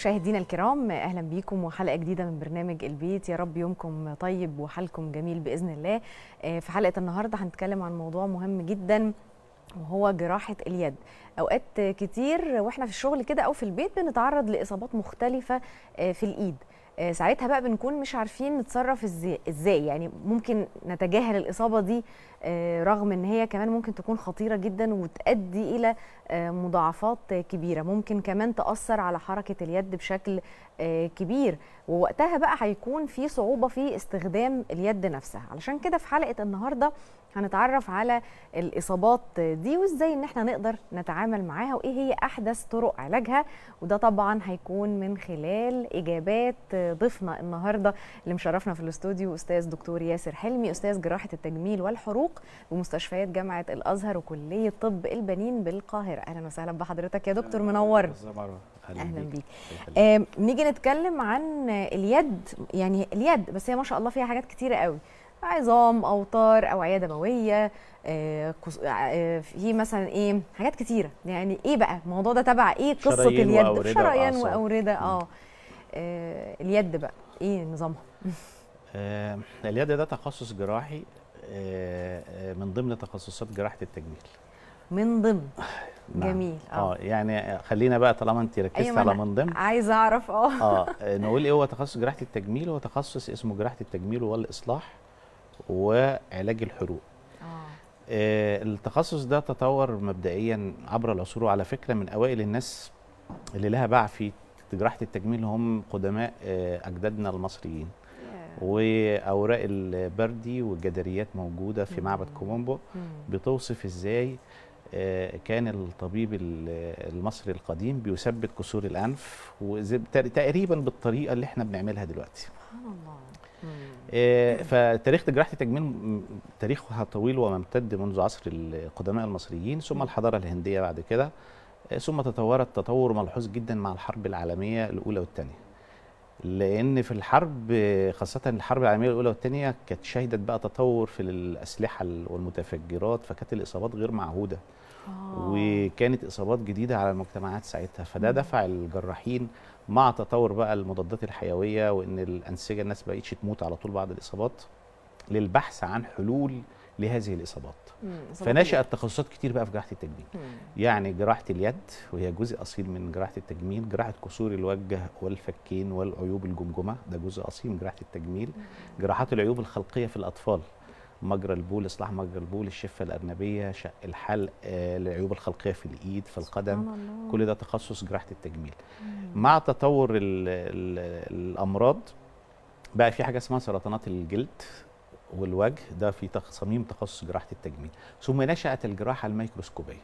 مشاهدينا الكرام أهلا بيكم وحلقة جديدة من برنامج البيت. يا رب يومكم طيب وحالكم جميل بإذن الله. في حلقة النهارده هنتكلم عن موضوع مهم جدا وهو جراحة اليد. أوقات كتير وإحنا في الشغل كده أو في البيت بنتعرض لإصابات مختلفة في الإيد. ساعتها بقى بنكون مش عارفين نتصرف إزاي يعني ممكن نتجاهل الإصابة دي رغم إن هي كمان ممكن تكون خطيرة جدا وتؤدي إلى مضاعفات كبيرة. ممكن كمان تأثر على حركة اليد بشكل كبير. ووقتها بقى هيكون في صعوبة في استخدام اليد نفسها. علشان كده في حلقة النهارده هنتعرف على الإصابات دي وإزاي إن إحنا نقدر نتعامل معاها وإيه هي أحدث طرق علاجها. وده طبعا هيكون من خلال إجابات ضيفنا النهارده اللي مشرفنا في الاستوديو أستاذ دكتور ياسر حلمي أستاذ جراحة التجميل والحروق بمستشفيات جامعة الأزهر وكلية طب البنين بالقاهرة. أهلا وسهلا بحضرتك يا دكتور منور. أهلا بيك. آه نيجي نتكلم عن اليد يعني اليد بس هي ما شاء الله فيها حاجات كتيرة قوي. عظام أوتار اوعيه دموية آه آه في مثلا إيه حاجات كتيرة. يعني إيه بقى؟ الموضوع ده تبع إيه؟ قصة اليد. شرايين واورده آه, آه اليد بقى إيه نظامها؟ آه اليد ده تخصص جراحي آه من ضمن تخصصات جراحة التجميل. من ضمن. نعم. جميل آه. يعني خلينا بقى طالما أنت ركزتي أيوة على من ضمن. عايزه أعرف آه. آه نقول إيه هو تخصص جراحة التجميل؟ هو تخصص اسمه جراحة التجميل والإصلاح. وعلاج الحروق. آه. آه التخصص ده تطور مبدئيا عبر العصور وعلى فكرة من أوائل الناس اللي لها باع في جراحة التجميل هم قدماء آه أجدادنا المصريين. yeah. وأوراق البردي والجدريات موجودة في معبد كومومبو. بتوصف إزاي كان الطبيب المصري القديم بيثبت كسور الأنف تقريبا بالطريقة اللي إحنا بنعملها دلوقتي. سبحان الله. فتاريخ جراحه التجميل تاريخها طويل وممتد منذ عصر القدماء المصريين ثم الحضارة الهندية بعد كده ثم تطورت تطور ملحوظ جدا مع الحرب العالمية الأولى والثانيه لأن في الحرب خاصة الحرب العالمية الأولى والثانيه كانت شهدت بقى تطور في الأسلحة والمتفجرات فكانت الإصابات غير معهودة. آه. وكانت إصابات جديدة على المجتمعات ساعتها. فده دفع الجراحين مع تطور بقى المضادات الحيوية وإن الأنسجة الناس بقتش تموت على طول بعد الإصابات للبحث عن حلول لهذه الإصابات. فنشأت تخصصات كتير بقى في جراحة التجميل. مم. يعني جراحة اليد وهي جزء أصيل من جراحة التجميل جراحة كسور الوجه والفكين والعيوب الجمجمة ده جزء أصيل من جراحة التجميل. مم. جراحات العيوب الخلقية في الأطفال. مجرى البول إصلاح مجرى البول الشفة الأرنبية شق الحلق آه، العيوب الخلقية في الإيد في القدم. كل ده تخصص جراحة التجميل. مم. مع تطور ال ال الأمراض بقى في حاجة اسمها سرطانات الجلد والوجه. ده في صميم تخصص جراحة التجميل. ثم نشأت الجراحة الميكروسكوبية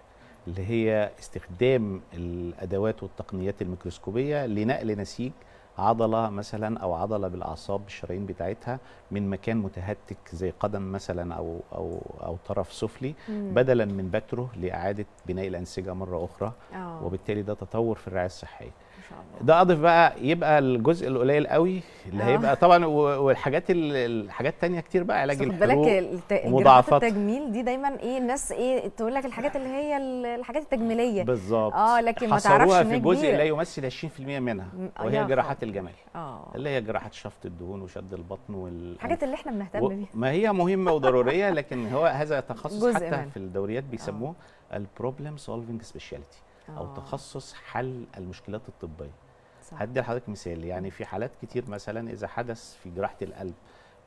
اللي هي استخدام الأدوات والتقنيات الميكروسكوبية لنقل نسيج عضلة مثلا أو عضلة بالأعصاب بالشرايين بتاعتها من مكان متهتك زي قدم مثلا أو أو أو طرف سفلي مم. بدلا من بتره لإعادة بناء الأنسجة مرة أخرى أوه. وبالتالي ده تطور في الرعاية الصحية ده اضف بقى يبقى الجزء القليل قوي اللي أوه. هيبقى طبعا والحاجات الحاجات التانية كتير بقى علاج الحروق ومضاعفات. التجميل دي دايما إيه الناس إيه تقول لك الحاجات اللي هي الحاجات التجميلية. بالظبط. آه لكن ما تعرفش في جزء لا يمثل 20% منها وهي جراحات الجمال. آه. اللي هي جراحه شفط الدهون وشد البطن وال الحاجات اللي إحنا بنهتم بيها. ما هي مهمة وضرورية لكن هو هذا تخصص حتى من. في الدوريات بيسموه ال problem solving specialty أو تخصص حل المشكلات الطبية. هدي لحضرتك مثال يعني في حالات كتير مثلا إذا حدث في جراحة القلب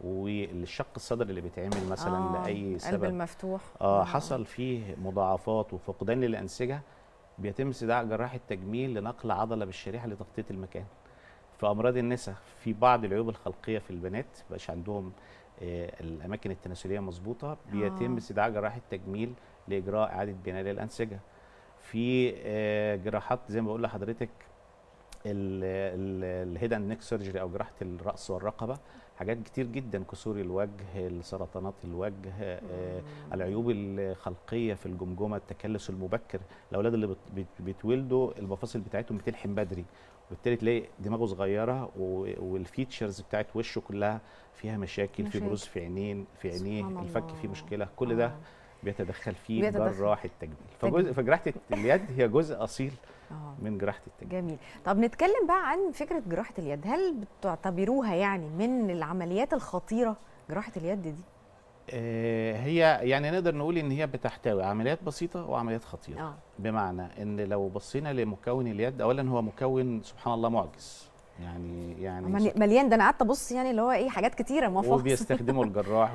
والشق الصدري اللي بيتعمل مثلا آه لأي سبب. القلب المفتوح. آه حصل فيه مضاعفات وفقدان للأنسجة بيتم استدعاء جراح التجميل لنقل عضلة بالشريحة لتغطية المكان. في أمراض النساء في بعض العيوب الخلقية في البنات مبقاش عندهم آه الأماكن التناسلية مظبوطة بيتم آه. استدعاء جراح التجميل لإجراء إعادة بناء للأنسجة. في آه جراحات زي ما بقول لحضرتك ال head and neck surgery أو جراحة الرأس والرقبة حاجات كتير جدا كسور الوجه سرطانات الوجه آه العيوب الخلقية في الجمجمة التكلس المبكر الأولاد اللي بيتولدوا المفاصل بتاعتهم بتلحم بدري وبالتالي تلاقي دماغه صغيرة وال features بتاعت وشه كلها فيها مشاكل, مشاكل. في بروز في عينين في عينيه الفك فيه مشكلة كل ده بيتدخل فيه بيتدخل. جراح التجميل. فجزء فجراحة اليد هي جزء أصيل آه. من جراحة التجميل. جميل. طب نتكلم بقى عن فكرة جراحة اليد. هل بتعتبروها يعني من العمليات الخطيرة جراحة اليد دي؟ آه، هي يعني نقدر نقول إن هي بتحتوي عمليات بسيطة وعمليات خطيرة. آه. بمعنى إن لو بصينا لمكون اليد اولا هو مكون سبحان الله معجز. يعني يعني ملي- مليان ده أنا قعدت أبص يعني اللي هو إيه حاجات كتيرة مفاصل وبيستخدمه الجراح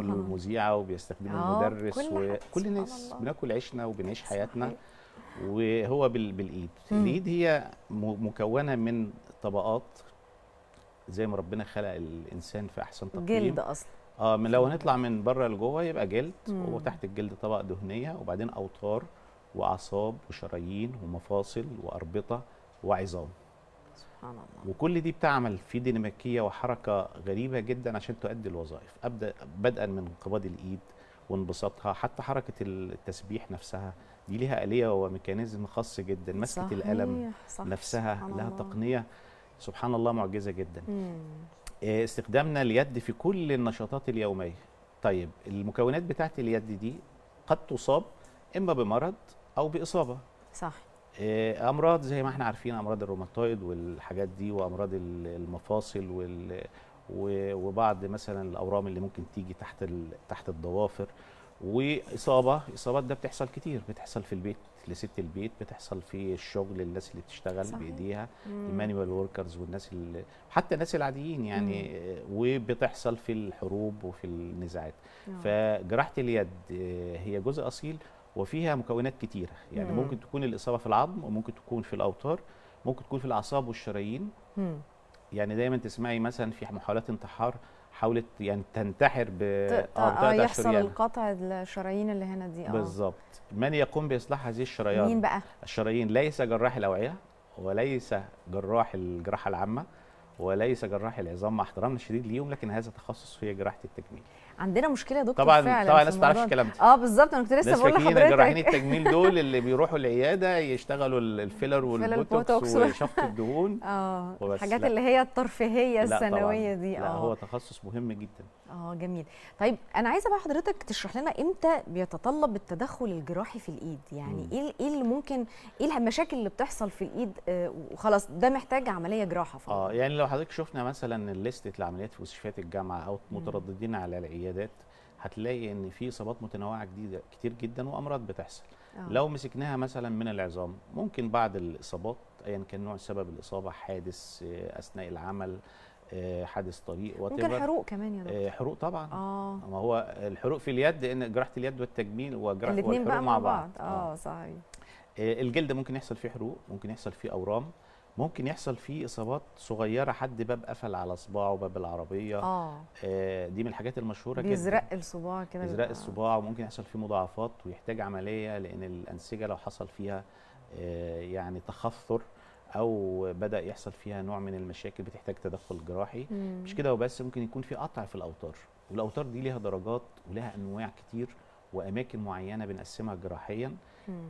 الله. المذيعه وبيستخدمه آه، المدرس كل سبحان الناس. بناكل عيشنا وبنعيش حياتنا صحيح. وهو بال بالإيد مم. الإيد هي م- مكونة من طبقات زي ما ربنا خلق الإنسان في أحسن تقويم جلد أصلا آه من لو هنطلع من بره لجوه يبقى جلد مم. وتحت الجلد طبقة دهنية وبعدين أوتار وأعصاب وشرايين ومفاصل وأربطة وعظام سبحان الله. وكل دي بتعمل في ديناميكية وحركة غريبة جدا عشان تؤدي الوظائف. أبدأ بدءا من انقباض الإيد وانبساطها حتى حركة التسبيح نفسها دي ليها آلية وميكانيزم خاص جدا. صحيح، القلم صح نفسها سبحان لها الله. تقنية سبحان الله معجزة جدا. مم. آه، استخدامنا اليد في كل النشاطات اليومية. طيب المكونات بتاعت اليد دي قد تصاب إما بمرض أو بإصابة. صح أمراض زي ما إحنا عارفين أمراض الروماتويد والحاجات دي وأمراض ال- المفاصل وال وبعض مثلا الأورام اللي ممكن تيجي تحت ال- تحت الضوافر وإصابة إصابات ده بتحصل كتير بتحصل في البيت لست البيت بتحصل في الشغل الناس اللي بتشتغل. بإيديها مم. ال manual workers والناس اللي حتى الناس العاديين يعني آه، وبتحصل في الحروب وفي النزاعات آه. فجراحة اليد آه، هي جزء أصيل وفيها مكونات كتيرة. يعني مم. ممكن تكون الإصابة في العظم وممكن تكون في الأوتار ممكن تكون في الأعصاب والشرايين. مم. يعني دايما تسمعي مثلا في محاولات انتحار حاولت يعني تنتحر ب آه يحصل الشريان. القطع الشرايين اللي هنا دي آه. بالظبط. من يقوم بإصلاح هذه مين الشريان بقى؟ الشرايين. ليس جراح الأوعية وليس جراح الجراحة العامة وليس جراح العظام. مع احترامنا الشديد ليهم لكن هذا تخصص في جراحة التجميل. عندنا مشكلة يا دكتور طبعا فعلا طبعا الناس ما تعرفش. الكلام ده آه بالظبط أنا كنت لسه بقول فاكرين إن جراحين لحضرتك التجميل دول اللي بيروحوا العيادة يشتغلوا ال- ال filler والبوتوكس البوتوكس. وشفط الدهون آه وبس، الحاجات لا. اللي هي الترفيهية. الثانوية دي لا آه هو تخصص مهم جدا آه جميل طيب أنا عايزة بقى حضرتك تشرح لنا إمتى بيتطلب التدخل الجراحي في الإيد يعني. إيه إيه اللي ممكن إيه المشاكل اللي بتحصل في الإيد آه وخلاص ده محتاج عملية جراحة فورا آه يعني لو حضرتك شفنا مثلا الليست العمليات في مستشفيات الجامعة أو مترددين على العيادات هتلاقي إن في إصابات متنوعة جديدة كتير جدا وأمراض بتحصل. آه. لو مسكناها مثلا من العظام ممكن بعض الإصابات ايا كان نوع سبب الإصابة حادث آه، أثناء العمل آه، حادث طريق ممكن. حروق كمان يا دكتور. آه، حروق طبعا. آه. ما هو الحروق في اليد إن جراحة اليد والتجميل وجراحه الاثنين بقى مع بعض. آه صحيح. الجلد ممكن يحصل فيه حروق ممكن يحصل فيه أورام. ممكن يحصل فيه إصابات صغيرة حد باب قفل على صباعه باب العربية. آه. آه، دي من الحاجات المشهورة جدا. بيزرق الصباع كده بيبقى- الصباع وممكن يحصل فيه مضاعفات ويحتاج عملية لأن الأنسجة لو حصل فيها آه، يعني تخثر أو بدأ يحصل فيها نوع من المشاكل بتحتاج تدخل جراحي. مم. مش كده وبس ممكن يكون في قطع في الأوتار. والأوتار دي ليها درجات ولها أنواع كتير وأماكن معينة بنقسمها جراحيا.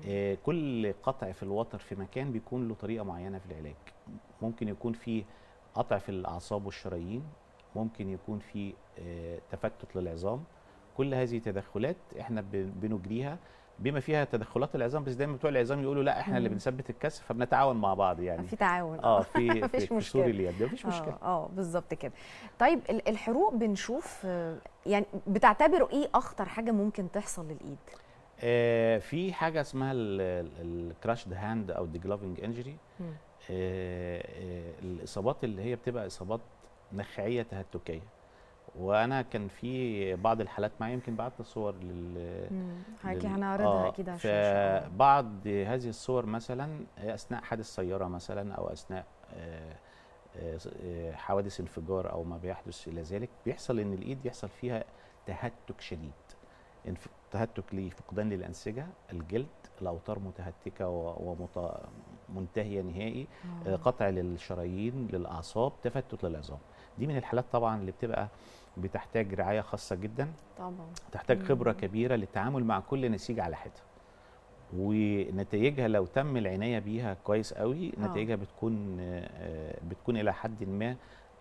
آه، كل قطع في الوتر في مكان بيكون له طريقة معينة في العلاج. ممكن يكون في قطع في الأعصاب والشرايين ممكن يكون في آه، تفتت للعظام. كل هذه تدخلات إحنا بنجريها. بما فيها تدخلات العظام بس دايما بتوع العظام يقولوا لا إحنا اللي. بنثبت الكسر فبنتعاون مع بعض يعني. في تعاون. آه في مفيش في مشكلة. اليد مفيش مشكلة. آه بالظبط كده. طيب ال- الحروق بنشوف آه، يعني بتعتبروا إيه أخطر حاجة ممكن تحصل للإيد؟ آه في حاجة اسمها ال crushed hand أو degloving injury مم. الإصابات اللي هي بتبقى إصابات نخعية تهتكية وأنا كان في بعض الحالات معايا يمكن بعت صور لل لل- هنعرضها آه، أكيد آه. فبعض هذه الصور مثلا أثناء حادث سيارة مثلا أو أثناء آه، آه، آه، حوادث انفجار أو ما بيحدث إلى ذلك بيحصل إن الإيد يحصل فيها تهتك شديد انف- تهتك لفقدان للأنسجة الجلد الأوتار متهتكة ومنتهيه نهائي آه، آه. قطع للشرايين للأعصاب تفتت للعظام دي من الحالات طبعا اللي بتبقى بتحتاج رعاية خاصة جدا طبعا تحتاج خبرة مم. كبيرة للتعامل مع كل نسيج على حده ونتائجها لو تم العناية بيها كويس قوي آه. نتائجها بتكون آه، بتكون إلى حد ما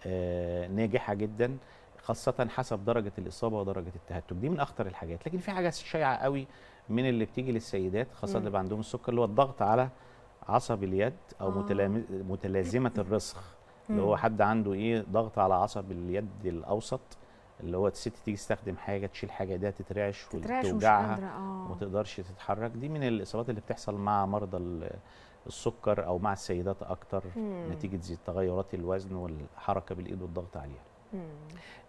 آه، ناجحة جدا خاصة حسب درجة الإصابة ودرجة التهتك دي من أخطر الحاجات لكن في حاجة شائعة قوي من اللي بتيجي للسيدات خاصة مم. اللي عندهم السكر اللي هو الضغط على عصب اليد أو آه. متلازمة الرسخ اللي هو. حد عنده إيه ضغط على عصب اليد الأوسط اللي هو الست تيجي تستخدم حاجة تشيل حاجة ده تترعش وتوجعها آه وما تقدرش تتحرك دي من الإصابات اللي بتحصل مع مرضى ال- السكر أو مع السيدات أكتر مم. نتيجة زي تغيرات الوزن والحركة بالإيد والضغط عليها.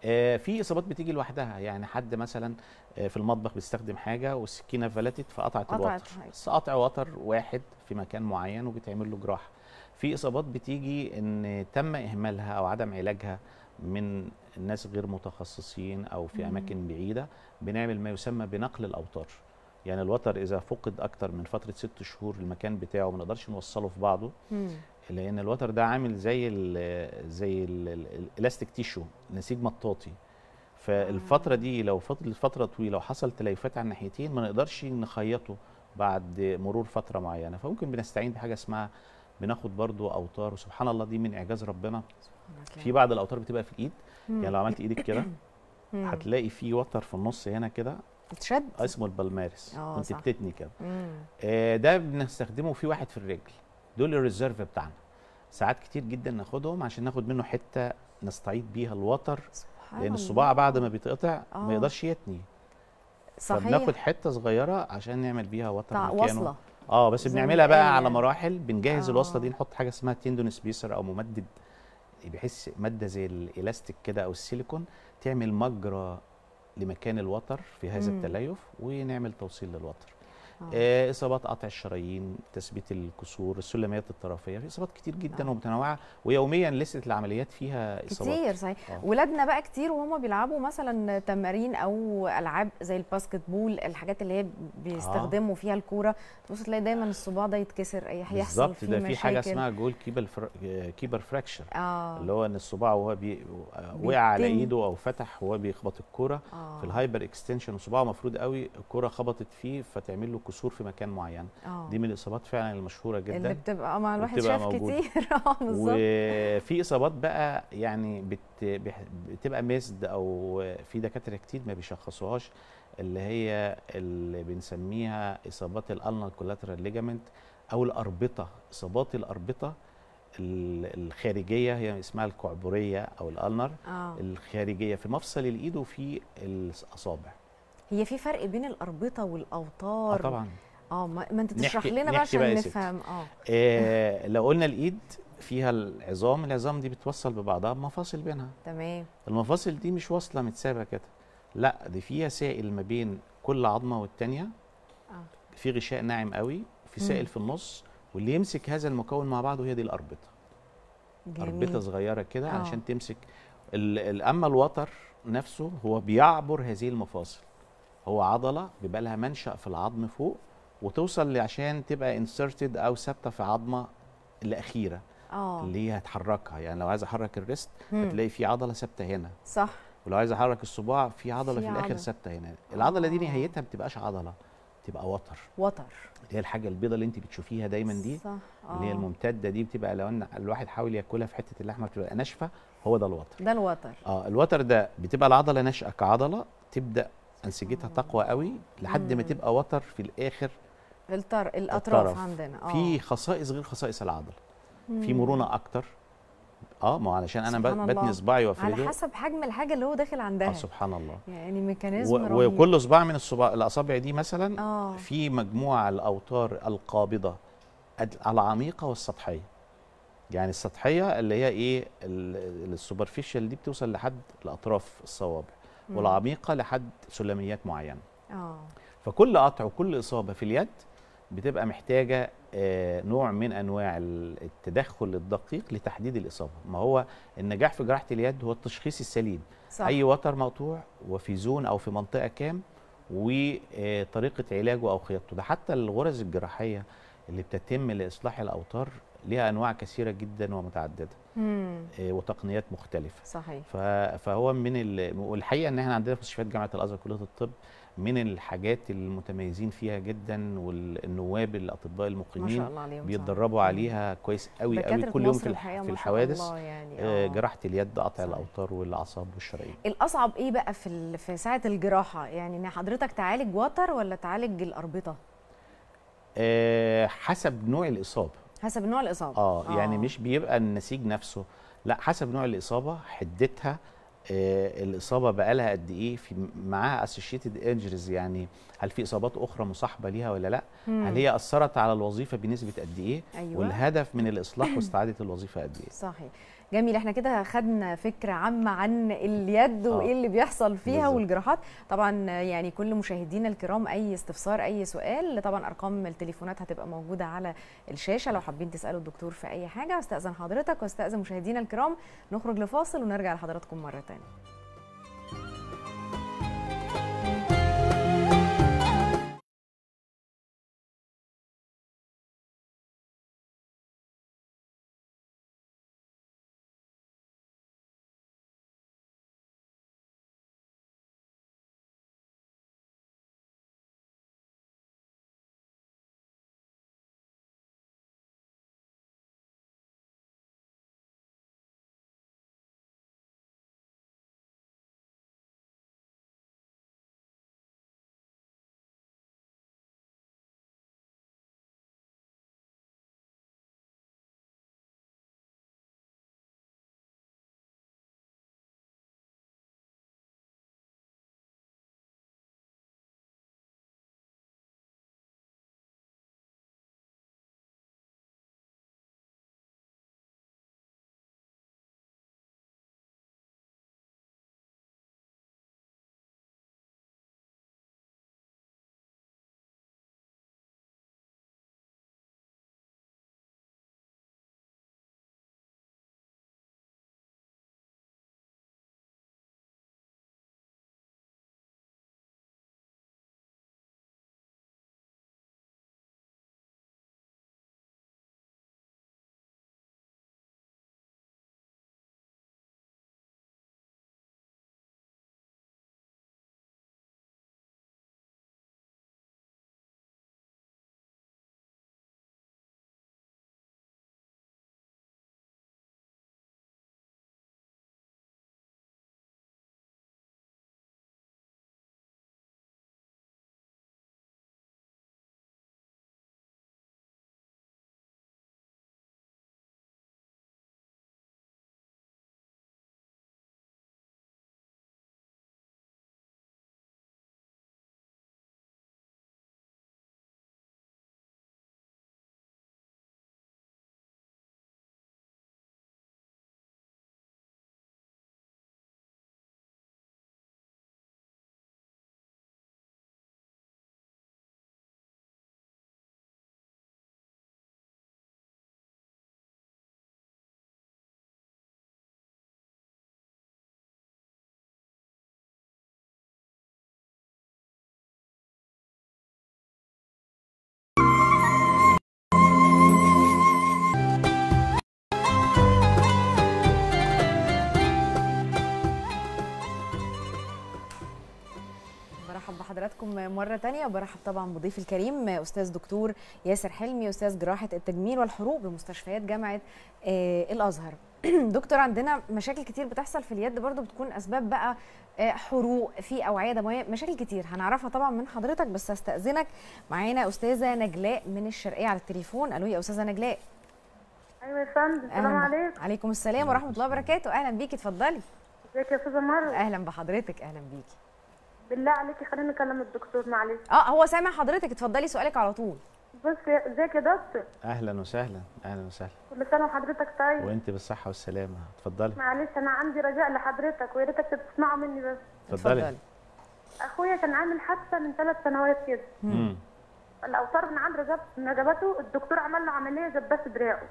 آه، في إصابات بتيجي لوحدها يعني حد مثلا آه، في المطبخ بيستخدم حاجة والسكينة فلتت فقطعت قطعت الوتر. بس قطع وتر واحد في مكان معين وبيتعمل له جراحة في إصابات بتيجي إن تم إهمالها أو عدم علاجها من الناس غير متخصصين أو في. أماكن بعيدة بنعمل ما يسمى بنقل الأوتار يعني الوتر إذا فقد أكتر من فترة ست شهور المكان بتاعه ما نقدرش نوصله في بعضه مم. لأن الوتر ده عامل زي ال زي ال- ال- ال elastic tissue نسيج مطاطي. فالفترة دي لو فضلت فتره طويلة وحصل تليفات على الناحيتين ما نقدرش نخيطه بعد مرور فترة معينة. فممكن بنستعين بحاجة اسمها بناخد برضو أوتار وسبحان الله دي من إعجاز ربنا. في بعض الأوتار بتبقى في الإيد يعني لو عملت إيدك كده. هتلاقي في وتر في النص هنا كده تشد اسمه ال palmaris. آه، صح. بتتني كده. آه، ده بنستخدمه في واحد في الرجل. دول ال reserve بتاعنا ساعات كتير جدا ناخدهم عشان ناخد منه حتة نستعيد بيها الوتر لأن. الصباع بعد ما بيتقطع آه. ما يقدرش يتني صحيح فبناخد حتة صغيرة عشان نعمل بيها وتر مكانه وصلة آه بس بنعملها بقى الآية. على مراحل بنجهز آه. الوصلة دي نحط حاجة اسمها tendon spacer أو ممدد بحيث مادة زي الإلاستيك كده أو السيليكون تعمل مجرى لمكان الوتر في هذا. التليف ونعمل توصيل للوتر آه. آه، إصابات قطع الشرايين تثبيت الكسور السلميات الطرفية في إصابات كتير جدا آه. ومتنوعة ويوميا لسه العمليات فيها إصابات كتير صحيح آه. ولادنا بقى كتير وهم بيلعبوا مثلا تمارين أو ألعاب زي ال basketball الحاجات اللي هي بيستخدموا فيها الكورة تبص تلاقي دايما الصباع ده يتكسر أي يحصل بالظبط فيه ده في حاجة. اسمها goalkeeper fr... keeper fracture آه اللي هو إن الصباع وهو بي... وقع على. إيده أو فتح وهو بيخبط الكورة آه. في ال hyperextension وصباعه مفروض قوي الكورة خبطت فيه فتعمل له كسور في مكان معين. آه. دي من الإصابات فعلا المشهورة اللي جدا بتبقى مع الواحد شاف. كتير. آه بالظبط. وفي إصابات بقى يعني بت... بتبقى missed أو في دكاترة كتير ما بيشخصوهاش اللي هي اللي بنسميها إصابات ال ulnar collateral ligament أو الأربطة. إصابات الأربطة ال- الخارجية هي اسمها الكعبريه أو الالنر آه. الخارجية في مفصل الإيد وفي الأصابع. هي في فرق بين الأربطة آه والاوتار طبعا. آه ما, أنت تشرح نحكي- لنا بقى عشان. نفهم. آه. آه لو قلنا الإيد فيها العظام العظام دي بتوصل ببعضها بمفاصل بينها. تمام. المفاصل دي مش واصلة متسابة كده. لا دي فيها سائل ما بين كل عظمة والتانية. آه. في غشاء ناعم قوي مم. سائل في النص واللي يمسك هذا المكون مع بعضه هي دي الأربطة. أربطة جميل صغيرة كده آه. علشان تمسك أما الوتر نفسه هو بيعبر هذه المفاصل. هو عضلة بيبقى لها منشأ في العظم فوق وتوصل ل- عشان تبقى انسرتد أو ثابتة في عظمة الأخيرة آه. اللي هي هتحركها. يعني لو عايز أحرك الريست. هتلاقي في عضلة ثابتة هنا. صح. ولو عايز أحرك الصباع في عضلة في في, الآخر. ثابتة هنا. العضلة دي آه. نهايتها ما بتبقاش عضلة بتبقى وتر وتر اللي هي الحاجة البيضة اللي انت بتشوفيها دايما دي صح. اللي هي آه. الممتدة دي بتبقى لو إن الواحد حاول ياكلها في حتة اللحمة بتبقى ناشفة هو ده الوتر ده الوتر آه الوتر ده بتبقى العضلة ناشئة كعضلة تبدأ أنسجتها تقوى قوي لحد ما. تبقى وتر في الآخر الطر الأطراف الطرف. عندنا آه في خصائص غير خصائص العضله في. مرونة أكتر آه ما علشان أنا بتني. صباعي على وافرده حسب حجم الحاجة اللي هو داخل عندها آه سبحان الله يعني mechanism و- وكل صباع من الصباع الأصابع دي مثلا آه في مجموعة الأوتار القابضة العميقة والسطحية يعني السطحية اللي هي إيه ال superficial دي بتوصل لحد الأطراف الصوابع. والعميقة لحد سلميات معينة. آه. فكل قطع وكل إصابة في اليد بتبقى محتاجة آه، نوع من أنواع ال- التدخل الدقيق لتحديد الإصابة. ما هو النجاح في جراحة اليد هو التشخيص السليم. صح. أي وتر مقطوع وفي زون أو في منطقة كام وطريقه علاجه أو خياطته. ده حتى الغرز الجراحية اللي بتتم لإصلاح الأوتار ليها أنواع كثيرة جدا ومتعددة. مم. آه، وتقنيات مختلفة. صحيح. فهو من ال... والحقيقة إن إحنا عندنا في مستشفيات جامعة الأزهر كلية الطب من الحاجات المتميزين فيها جدا والنواب الأطباء ما شاء المقيمين الله عليهم بيتدربوا صح. عليها كويس قوي قوي كل يوم في الح- في الحوادث. يعني آه، آه. جراحة اليد قطع. الأوتار والأعصاب والشرايين. الأصعب إيه بقى في ال- في ساعة الجراحة؟ يعني إن حضرتك تعالج وتر ولا تعالج الأربطة؟ آه، حسب نوع الإصابة. حسب نوع الإصابة. آه يعني مش بيبقى النسيج نفسه. لا حسب نوع الإصابة حدتها آه الإصابة بقالها قد إيه في معاها اسوشيتد انجريز يعني هل في إصابات أخرى مصاحبة ليها ولا لأ؟ مم. هل هي أثرت على الوظيفة بنسبة قد إيه؟ أيوه. والهدف من الإصلاح واستعادة الوظيفة قد إيه؟ صحيح. جميل إحنا كده خدنا فكرة عامة عن اليد وإيه اللي بيحصل فيها بالظبط. والجراحات. طبعا يعني كل مشاهدينا الكرام أي استفسار أي سؤال طبعا أرقام التليفونات هتبقى موجودة على الشاشة. لو حابين تسألوا الدكتور في أي حاجة أستأذن حضرتك وأستأذن مشاهدينا الكرام. نخرج لفاصل ونرجع لحضراتكم مرة ثانية برحب بحضراتكم مرة تانية وبرحب طبعا بضيفي الكريم أستاذ دكتور ياسر حلمي أستاذ جراحة التجميل والحروق بمستشفيات جامعة آه الأزهر. دكتور عندنا مشاكل كتير بتحصل في اليد برضو بتكون أسباب بقى آه حروق في أوعية دموية مشاكل كتير. هنعرفها طبعا من حضرتك بس أستأذنك. معانا أستاذة نجلاء من الشرقية على التليفون. ألو يا أستاذة نجلاء. أيوه يا فندم السلام عليكم. عليكم السلام ورحمة الله وبركاته. أهلا بيكي اتفضلي. ازيك يا أستاذة مروه أهلا بحضرتك أهلا بيكي. بالله عليكي خليني اكلم الدكتور معلش. آه هو سامع حضرتك. اتفضلي سؤالك على طول. بص يا- ازيك يا دكتور أهلا وسهلا أهلا وسهلا. كل سنة وحضرتك طيب. وأنت بالصحة والسلامة. اتفضلي. معلش أنا عندي رجاء لحضرتك ويا ريتك تسمعوا مني بس. اتفضلي. أخويا كان عامل حادثة من ثلاث سنوات كده. مم. الأوتار من عند رجب من رجبته الدكتور عمل له عملية جبس دراعه.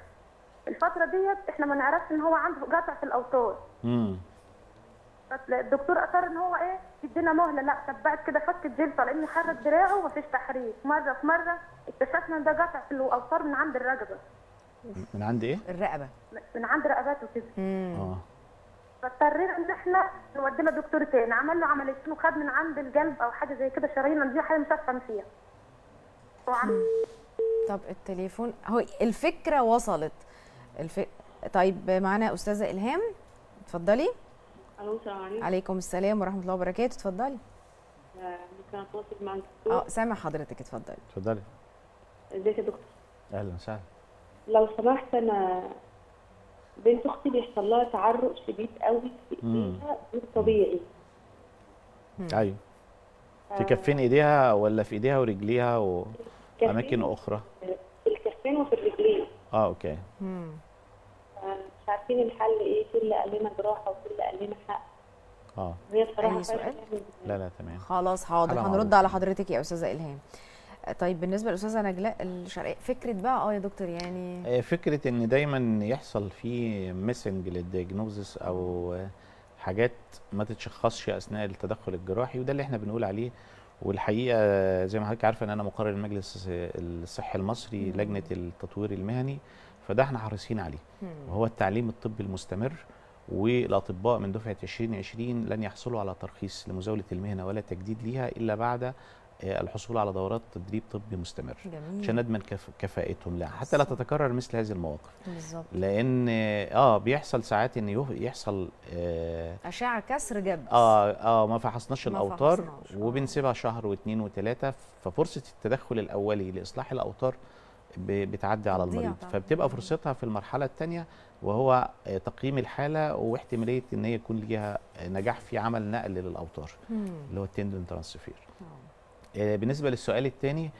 الفترة ديت إحنا ما نعرفش إن هو عنده قطع في الأوتار. مم. الدكتور اصر إن هو إيه يدينا مهلة. لا طب بعد كده فك الجلطه لأن حرك دراعه ومفيش تحريك. مرة في مرة اكتشفنا إن ده قطع في الأوتار من عند الرقبة. من عند إيه؟ الرقبة. من عند رقبته كده امم آه. فاضطرينا إن إحنا نودي له دكتور تاني. عمل له عمليتين وخد من عند القلب أو حاجة زي كده شرايين دي حاجة مسخن فيها. طب التليفون هو الفكرة وصلت. الف... طيب معانا أستاذة إلهام؟ اتفضلي. ألو السلام عليكم. عليكم السلام ورحمة الله وبركاته. اتفضلي. آه، ممكن اتواصل مع الدكتور. آه سامع حضرتك. اتفضلي. اتفضلي. ازيك يا دكتور؟ أهلا وسهلا. لو سمحت أنا بنت أختي بيحصل لها تعرق شديد قوي في. إيديها غير طبيعي. أيوه. في كفين إيديها ولا في إيديها ورجليها واماكن أخرى؟ في الكفين وفي الرجلين. آه okay. مم. مش عارفين الحل إيه كل قال لنا جراحة وكل قال لنا حقن. آه. وهي بصراحة أي سؤال؟ تعمل- لا لا تمام. خلاص حاضر. هنرد. على حضرتك يا أستاذة إلهام. طيب بالنسبة للاستاذه نجلاء الشرقيه فكرة بقى آه يا دكتور يعني آه، فكرة إن دايما يحصل في missing لل diagnosis أو حاجات ما تتشخصش أثناء التدخل الجراحي وده اللي إحنا بنقول عليه. والحقيقة زي ما حضرتك عارفة إن أنا مقرر المجلس الصحي المصري. لجنة التطوير المهني. فده إحنا حريصين عليه. وهو التعليم الطبي المستمر والاطباء من دفعة 2020 لن يحصلوا على ترخيص لمزاولة المهنة ولا تجديد ليها إلا بعد آه، الحصول على دورات تدريب طبي مستمر. جميل. عشان نضمن كف كفاءتهم لا حتى لا. تتكرر مثل هذه المواقف. بالظبط. لأن آه بيحصل ساعات إن يحصل آه أشعة كسر جبس. آه, آه ما فحصناش الأوتار آه. وبنسيبها شهر واثنين وثلاثه ففرصة التدخل الأولي لإصلاح الأوتار بتعدي على المريض. فبتبقى. فرصتها في المرحلة الثانية وهو تقييم الحالة واحتمالية إن هي يكون ليها نجاح في عمل نقل للأوتار. اللي هو التندون ترانسفير آه. آه، بالنسبة للسؤال الثاني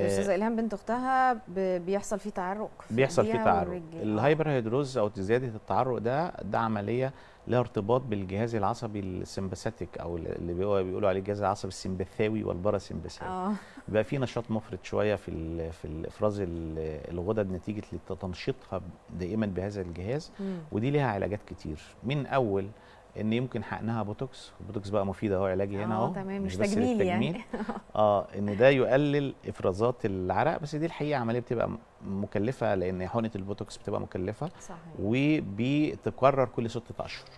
الأستاذة إلهام بنت أختها بيحصل فيه تعرق في بيحصل فيه تعرق. آه. ال hyperhidrosis أو زيادة التعرق ده ده عملية لها ارتباط بالجهاز العصبي ال sympathetic أو اللي بيقولوا بيقولوا عليه الجهاز العصبي السمبثاوي والباراسمبثاوي آه بقى في نشاط مفرط شوية في في افراز ال- الغدد نتيجة تنشيطها دائما بهذا الجهاز. ودي ليها علاجات كتير من أول إن يمكن حقنها بوتوكس. البوتوكس بقى مفيد أهو علاجي هنا آه، أهو. تمام، مش تجميل يعني. آه إن ده يقلل إفرازات العرق بس دي الحقيقة عملية بتبقى مكلفة لأن حقنة البوتوكس بتبقى مكلفة. صحيح. وبتكرر كل ستة أشهر.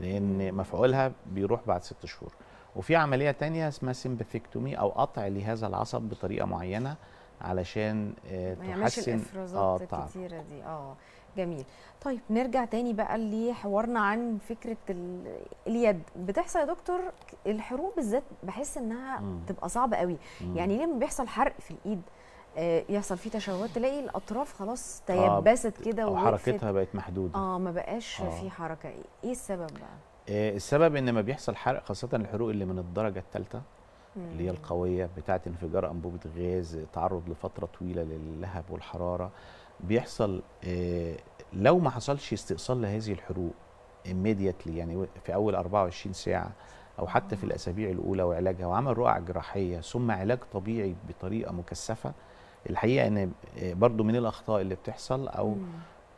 لأن مفعولها بيروح بعد ست شهور. وفي عملية تانية اسمها sympathectomy أو قطع لهذا العصب بطريقة معينة علشان آه، ما تحسن الإفرازات التعب. الكتيرة دي. آه. جميل طيب نرجع تاني بقى لحوارنا عن فكرة ال- اليد بتحصل يا دكتور الحروق بالذات بحس إنها مم. تبقى صعبة قوي مم. يعني لما بيحصل حرق في الإيد آه يحصل فيه تشوهات تلاقي الأطراف خلاص آه، تيبست كده أو ووقفت. حركتها بقت محدودة آه ما بقاش آه. في حركة إيه السبب بقى آه، السبب إن ما بيحصل حرق خاصة الحروق اللي من الدرجة الثالثه اللي هي. القوية بتاعة انفجار أنبوبة غاز تعرض لفترة طويلة للهب والحرارة بيحصل آه، لو ما حصلش استئصال لهذه الحروق immediately يعني في أول 24 ساعة أو حتى في الأسابيع الأولى وعلاجها وعمل رقعة جراحية ثم علاج طبيعي بطريقة مكثفة الحقيقة إن آه، برضو من الأخطاء اللي بتحصل أو مم.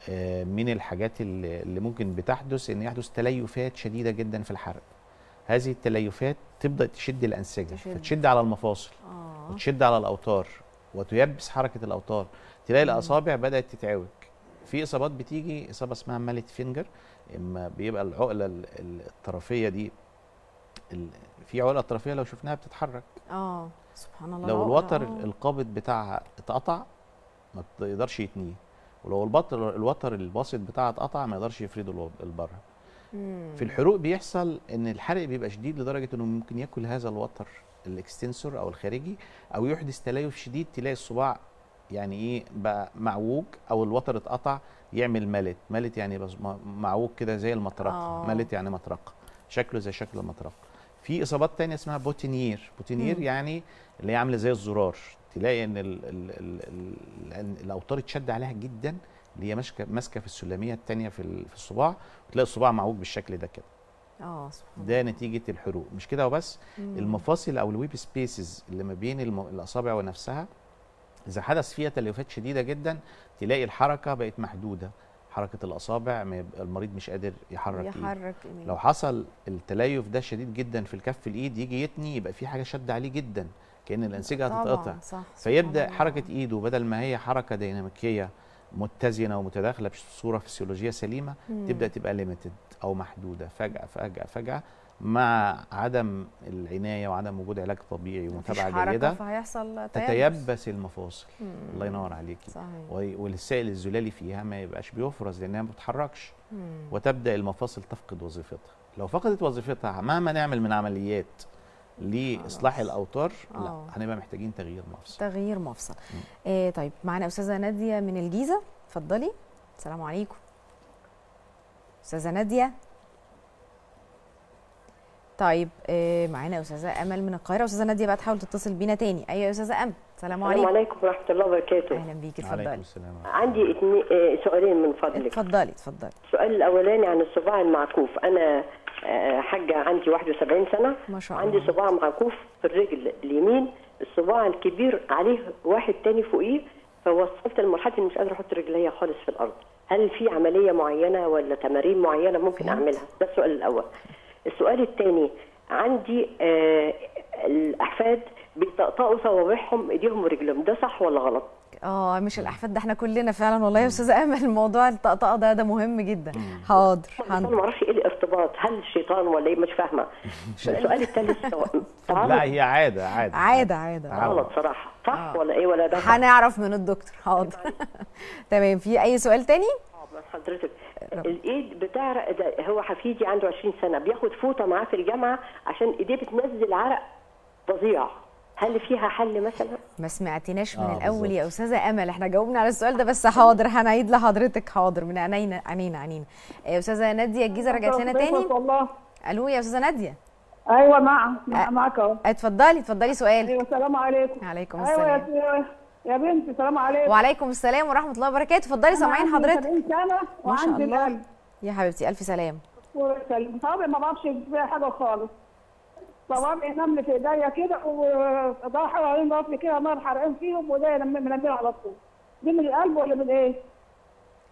آه، من الحاجات اللي ممكن بتحدث إن يحدث تليفات شديدة جدا في الحرق هذه التليفات تبدأ تشد الأنسجة تشد. فتشد على المفاصل آه وتشد على الأوتار وتيبس حركة الأوتار تلاقي. الأصابع بدأت تتعوج في إصابات بتيجي إصابة اسمها mallet finger إما بيبقى العقلة ال- ال- الطرفية دي في عقلة طرفية لو شفناها بتتحرك آه سبحان الله لو الوتر آه. القابض بتاعها اتقطع ما تقدرش يتنيه ولو البطر الوتر الباسط بتاعها اتقطع ما يقدرش يفرده لبره. في الحروق بيحصل إن الحرق بيبقى شديد لدرجة إنه ممكن ياكل هذا الوتر الإكستنسور أو الخارجي أو يحدث تليف شديد تلاقي الصباع يعني إيه بقى معوج أو الوتر اتقطع يعمل ملت. ملت يعني بس م- معوج كده زي المطرقة. آه. ملت يعني مطرقة. شكله زي شكل المطرقة. في إصابات تانية اسمها boutonniere. boutonniere مم. يعني اللي هي عاملة زي الزرار. تلاقي إن ال ال ال ال الأوتار اتشد عليها جدا اللي هي ماسكة ماسكة في السلميه الثانية في في الصباع وتلاقي الصباع معوج بالشكل ده كده. آه سبحان ده نتيجة الحروق. مش كده وبس. المفاصل أو ال web spaces اللي ما بين. الأصابع ونفسها إذا حدث فيها تليفات شديدة جدا تلاقي الحركة بقت محدودة حركة الأصابع ما يبقى المريض مش قادر يحرك إيده. يحرك إيديه. لو حصل التليف ده شديد جدا في الكف الإيد يجي يتني يبقى في حاجة شد عليه جدا كأن الأنسجة طبعاً، هتتقطع الله. حركة إيده بدل ما هي حركة ديناميكية متزنة ومتداخلة بصورة فسيولوجيه سليمة مم. تبدأ تبقى limited أو محدودة. فجأة فجأة فجأة مع عدم العناية وعدم وجود علاج طبيعي ومتابعة جيدة فهيحصل تيبس. تتيبس المفاصل. مم. الله ينور عليكي. صحيح. والسائل الزلالي فيها ما يبقاش بيفرز لأنها ما بتتحركش. وتبدأ المفاصل تفقد وظيفتها. لو فقدت وظيفتها مهما نعمل من عمليات لإصلاح. الأوتار آه. لا هنبقى محتاجين تغيير مفصل. تغيير مفصل. آه طيب معانا أستاذة نادية من الجيزة. اتفضلي. السلام عليكم. أستاذة نادية. طيب آه معانا أستاذة أمل من القاهرة. أستاذة نادية بقى تحاول تتصل بينا تاني. أيوه يا أستاذة أمل السلام السلام عليكم عليكم ورحمة الله وبركاته. أهلا بيكي عليكم اتفضلي السلام. عندي اتنين آه، سؤالين من فضلك. اتفضلي اتفضلي. السؤال الأولاني عن الصباع المعكوف. أنا آه، حاجة عندي 71 سنة. ما شاء عندي الله. صباع معكوف في الرجل اليمين. الصباع الكبير عليه واحد تاني فوقيه. فوصلت لمرحلة إني مش قادرة أحط رجليا خالص في الأرض. هل في عملية معينة ولا تمارين معينة ممكن فهمت. أعملها ده السؤال الأول السؤال الثاني عندي آه الأحفاد بيطقطقوا صوابعهم إيديهم ورجلهم ده صح ولا غلط؟ آه مش الأحفاد ده إحنا كلنا فعلا والله يا أستاذة أمل موضوع الطقطقة ده ده مهم جدا. حاضر أنا ما أعرفش إيه الارتباط. هل الشيطان ولا إيه؟ مش فاهمة. السؤال. الثالث لا هي عادة عادة عادة. عادة عادة. غلط صراحة. صح آه. ولا إيه ولا ده؟ هنعرف من الدكتور. حاضر. تمام. في أي سؤال تاني؟ حضرتك. الإيد بتاع ده هو حفيدي عنده 20 سنة بياخد فوطة معاه في الجامعة عشان إيديه بتنزل عرق فظيع. هل فيها حل مثلا؟ ما سمعتناش من آه، الأول بالظبط. يا أستاذة أمل. إحنا جاوبنا على السؤال ده بس حاضر. هنعيد لحضرتك. حاضر. من عينينا عينينا عينينا. آه، أستاذة نادية الجيزة رجعت لنا تاني؟ والله. ألو يا أستاذة نادية. أيوه مع معاك أهو. اتفضلي اتفضلي سؤال أيوه السلام عليكم. عليكم أيوه يا السلام يا بنتي السلام عليكم. وعليكم السلام ورحمة الله وبركاته. اتفضلي سامعين حضرتك. 70 سنة ما شاء وعندي الله. القلب يا حبيبتي ألف سلام. صوابعي ما بعرفش فيها حاجة خالص. صوابعي نمل في إيديا كده وضاع حوالين راسي كده نار حرقان فيهم وايديا منبيه على طول. دي من القلب ولا من إيه؟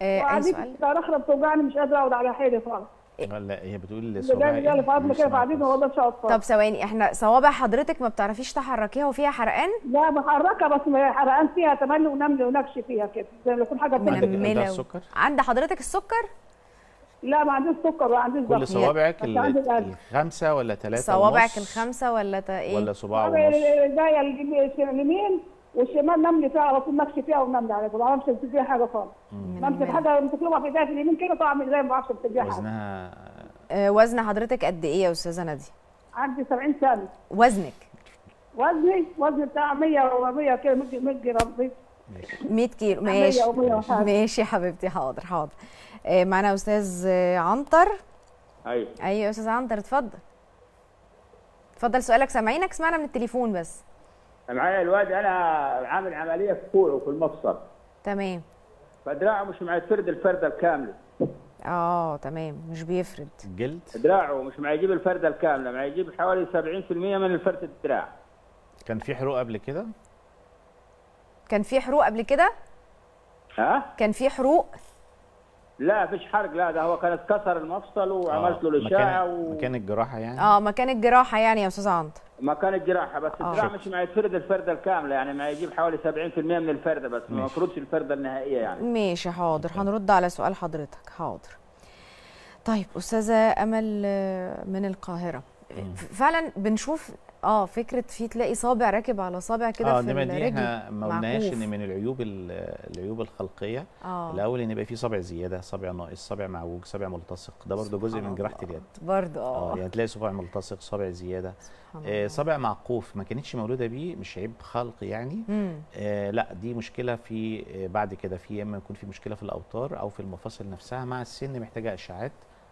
آه، اي وقاعدين سؤال. الرخرة بتوجعني مش قادره أقعد على حيلي خالص. لا هي بتقول اقعد خالص طب ثواني إحنا صوابع حضرتك ما بتعرفيش تحركيها وفيها حرقان؟ لا محركه بس حرقان فيها تملي ونمل ونكش فيها كده زي ما يكون حاجة السكر؟ عند حضرتك السكر؟ لا ما عنديش سكر ولا عنديش كل ضغط صوابعك ال- القلب. الخمسة ولا ثلاثة صوابعك الخمسة ولا إيه؟ ولا صباع ونص؟ ايديا اليمين والشمال نملي فيها على طول نكش فيها ونملي على طول. ما بعرفش امسك فيها حاجة خالص. بمسك حاجة بمسك في إيديا في اليمين كده طبعا زي ما بعرفش امسك فيها حاجة. وزنها؟ آه، وزن حضرتك قد إيه يا أستاذة ناديه عندي 70 سنة. وزنك؟ وزني؟ وزني بتاع 100 و 100 كده 100 جرام. 100 كيلو. ماشي. ماشي يا حبيبتي حاضر حاضر. معانا أستاذ آه، عنتر. أيوه. أيوه يا أستاذ عنتر اتفضل. اتفضل سؤالك سامعينك سمعنا من التليفون بس. معايا الواد أنا عامل عملية في كوعه في المفصل. تمام. فدراعه مش معتفرد الفرده الكامله آه تمام. مش بيفرد. الجلد دراعه مش معيجيب الفرده الكامله معيجيب حوالي 70% من الفرده الدراع. كان في حروق قبل كده؟ كان في حروق قبل كده؟ ها؟ كان في حروق؟ لا فيش حرق لا ده هو كان اتكسر المفصل وعملت له آه، الاشاعه مكان و... مكان الجراحة يعني؟ آه مكان الجراحة يعني يا أستاذ عنتر مكان الجراحة بس آه. الدراع مش معتفرد الفردة الكاملة يعني معيجيب حوالي 70% من الفردة بس ما. مفروضش الفردة النهائية يعني. ماشي حاضر. هنرد على سؤال حضرتك. حاضر. طيب أستاذة أمل آه، من القاهرة. فعلا بنشوف آه فكرة في تلاقي صابع راكب على صابع كده آه في إنما دي الرجل إحنا ما قلناش. إن من العيوب ال- العيوب الخلقية. آه. الأول إن يبقى في صابع زيادة صابع ناقص صابع معوج صابع ملتصق. ده برضه جزء من جراحة اليد. برضه آه. آه يعني تلاقي صباع ملتصق صابع زيادة. آه. صابع معقوف ما كانتش مولودة بيه مش عيب خلق يعني. مم. آه لا دي مشكلة في آه بعد كده في يا إما يكون في مشكلة في الأوتار أو في المفاصل نفسها مع السن محتاجة اشعاعات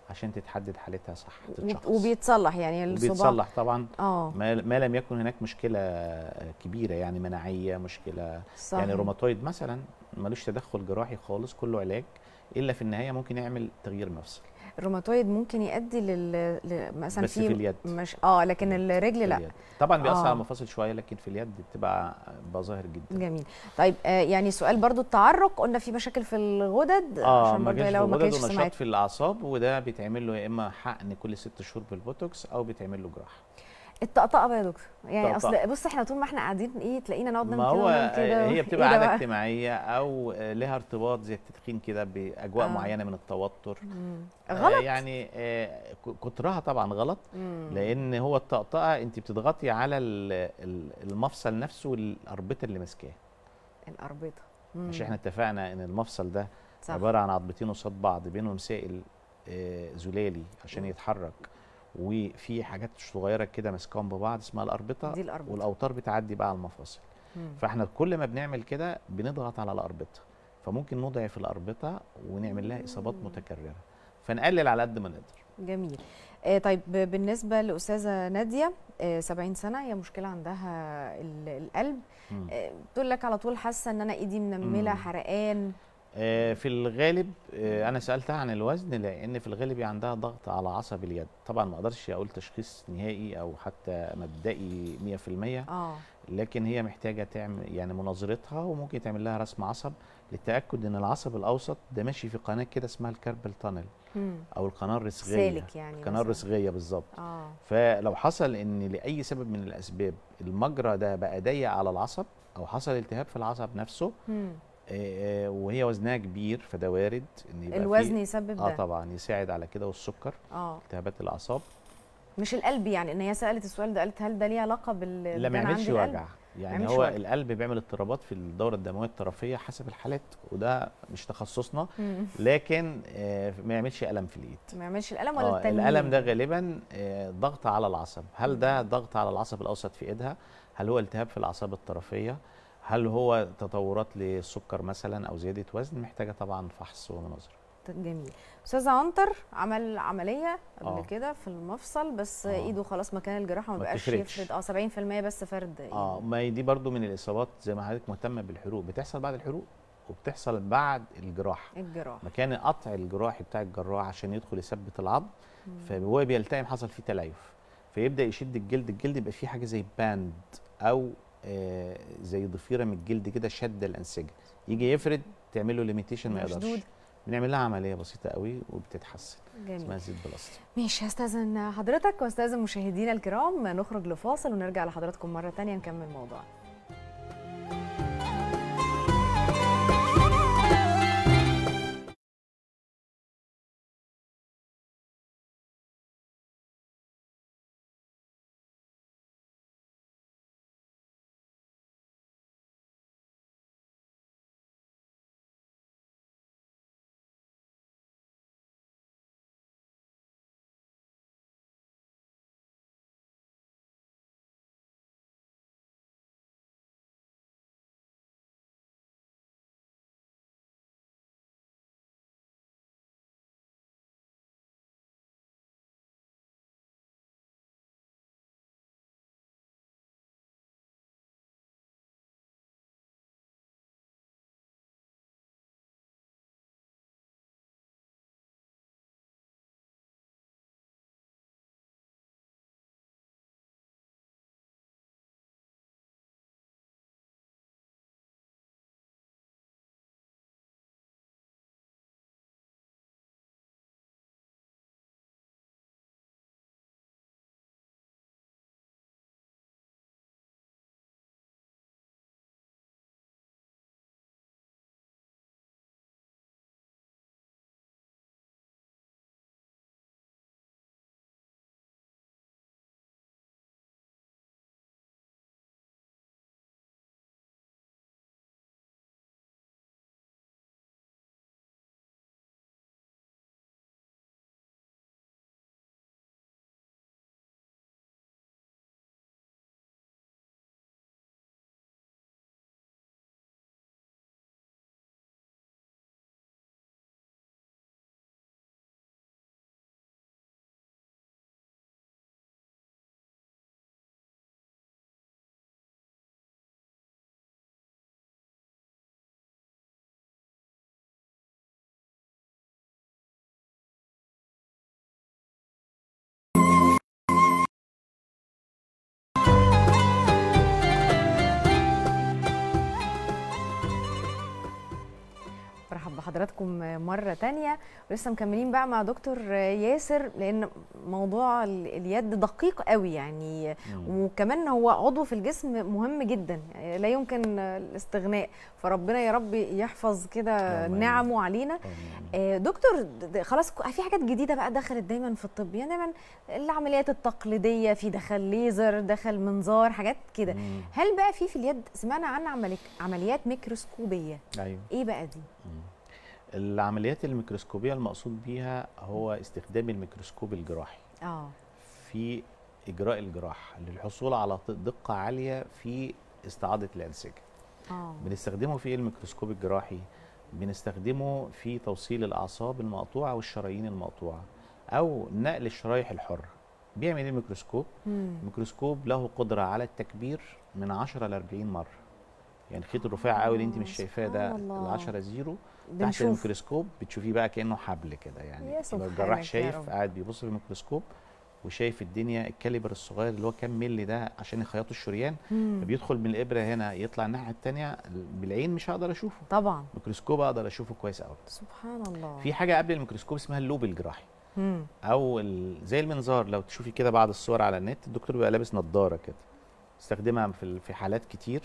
عشان تتحدد حالتها صح وب- وبيتصلح يعني الصباع وبيتصلح طبعا. آه. ما ما لم يكن هناك مشكلة كبيرة يعني مناعية مشكلة صحيح. يعني روماتويد مثلا ملوش تدخل جراحي خالص كله علاج إلا في النهاية ممكن يعمل تغيير مفصل. الروماتويد ممكن يؤدي لل مثلا بس في اليد. مش آه لكن الرجل في لا اليد. طبعا بيأثر آه. على المفاصل شوية لكن في اليد بتبقى بقى ظاهر جدا جميل طيب آه يعني سؤال برضو التعرق قلنا في مشاكل في الغدد آه عشان ما برضو لو في ما ونشاط سمعت في الأعصاب وده بيتعمل له يا إما حقن كل ست شهور بالبوتوكس أو بيتعمل له جراحة الطقطقة بقى يا دكتور يعني الطقطقة. اصل بص إحنا طول ما إحنا قاعدين إيه تلاقينا نقعد نعمل كده هو ونعمل كده هي بتبقى ده عادة؟ اجتماعية أو لها ارتباط زي التدخين كده بأجواء آه. معينة من التوتر مم. آه، غلط يعني آه، كترها طبعا غلط مم. لأن هو الطقطقة انت بتضغطي على ال- ال- المفصل نفسه والأربطة اللي ماسكاه الأربطة مش مم. إحنا اتفقنا إن المفصل ده صح. عبارة عن عظمتين قصاد بعض بينهم سائل آه، زلالي عشان يتحرك وفي حاجات صغيرة كده ماسكاهم ببعض اسمها الأربطة دي الأربطة والأوتار بتعدي بقى على المفاصل مم. فإحنا كل ما بنعمل كده بنضغط على الأربطة فممكن نضعف الأربطة ونعمل لها إصابات. متكررة فنقلل على قد ما نقدر جميل آه طيب بالنسبة لأستاذة نادية آه 70 سنة هي مشكلة عندها ال- القلب. آه بتقول لك على طول حاسة إن أنا إيدي منملة. حرقان في الغالب آه، أنا سالتها عن الوزن لأن في الغالب عندها ضغط على عصب اليد طبعا ما أقدرش أقول تشخيص نهائي أو حتى مبدئي 100% آه لكن هي محتاجة تعمل يعني مناظرتها وممكن تعمل لها رسم عصب للتأكد إن العصب الأوسط ده ماشي في قناة كده اسمها الكاربل تانل. أو القناة الرسغية سالك يعني القناة. الرسغية بالظبط آه فلو حصل إن لأي سبب من الأسباب المجرى ده بقى ضيق على العصب أو حصل التهاب في العصب نفسه مم. آه، آه، وهي وزنها كبير فده وارد إن يبقى الوزن يسبب آه ده. طبعا يساعد على كده والسكر آه. التهابات الأعصاب. مش القلب يعني إن هي سألت السؤال ده قالت هل ده ليه علاقة بال لا ما يعملش؟ وجع. يعني هو وجع. القلب بيعمل اضطرابات في الدورة الدموية الطرفية حسب الحالات وده مش تخصصنا. لكن آه، ما يعملش ألم في الإيد. ما يعملش الألم ولا آه، التنميل. الألم ده غالبا آه، ضغط على العصب. هل ده ضغط على العصب الأوسط في إيدها؟ هل هو التهاب في الأعصاب الطرفية؟ هل هو تطورات للسكر مثلا أو زيادة وزن؟ محتاجة طبعا فحص ومناظرة. جميل. أستاذ عنتر عمل عملية قبل آه. كده في المفصل بس آه. إيده خلاص مكان الجراحة ما بقاش. يفرد. آه 70% بس فرد. آه. ما دي برضو من الإصابات زي ما حضرتك مهتمة بالحروق. بتحصل بعد الحروق وبتحصل بعد الجراحة. الجراحة. مكان القطع الجراحي بتاع الجراح عشان يدخل يثبت العظم فهو بيلتئم حصل فيه تليف. فيبدأ يشد الجلد الجلد يبقى فيه حاجة زي band أو زي ضفيرة من الجلد كده شده الأنسجة. يجي يفرد تعمل له limitation ما يقدرش. بنعمل لها عملية بسيطة قوي وبتتحسن. اسمها جميل Z-plasty. ماشي هستأذن حضرتك وأستأذن مشاهدينا الكرام. نخرج لفاصل ونرجع لحضراتكم مرة تانية نكمل موضوعنا. بحضراتكم مرة تانية. ولسه مكملين بقى مع دكتور ياسر لأن موضوع ال- اليد دقيق قوي يعني. وكمان هو عضو في الجسم مهم جدا لا يمكن الاستغناء. فربنا يا رب يحفظ كده. نعمه علينا. آه، دكتور خلاص في حاجات جديدة بقى دخلت دايما في الطب. يعني دايما العمليات التقليدية في دخل ليزر دخل منظار حاجات كده. مم. هل بقى في في اليد سمعنا عن عملي عمليات ميكروسكوبية؟ أيوه. إيه بقى دي؟ العمليات الميكروسكوبية المقصود بيها هو استخدام الميكروسكوب الجراحي. آه. في إجراء الجراحه للحصول على دقة عالية في استعاضه الأنسجة. آه. بنستخدمه في الميكروسكوب الجراحي بنستخدمه في توصيل الأعصاب المقطوعة والشرايين المقطوعة أو نقل الشرايح الحره بيعمل إيه الميكروسكوب؟ مم. الميكروسكوب له قدرة على التكبير من 10 ل 40 مرة. يعني الخيط الرفيع قوي اللي أنت مش شايفاه ده. ال 10 zero تحت الميكروسكوب بتشوفيه بقى كأنه حبل كده يعني. سبحانك الجراح شايف. قاعد بيبص في الميكروسكوب وشايف الدنيا ال caliber الصغير اللي هو كام ملي ده عشان يخيطوا الشريان. بيدخل من الإبرة هنا يطلع الناحية الثانية بالعين مش هقدر أشوفه. طبعا. ميكروسكوب أقدر أشوفه كويس قوي سبحان الله. في حاجة قبل الميكروسكوب اسمها ال loupe الجراحي. مم. أو زي المنظار لو تشوفي كده بعض الصور على النت الدكتور بيبقى لابس نظاره كده. استخدمها في في حالات كتير.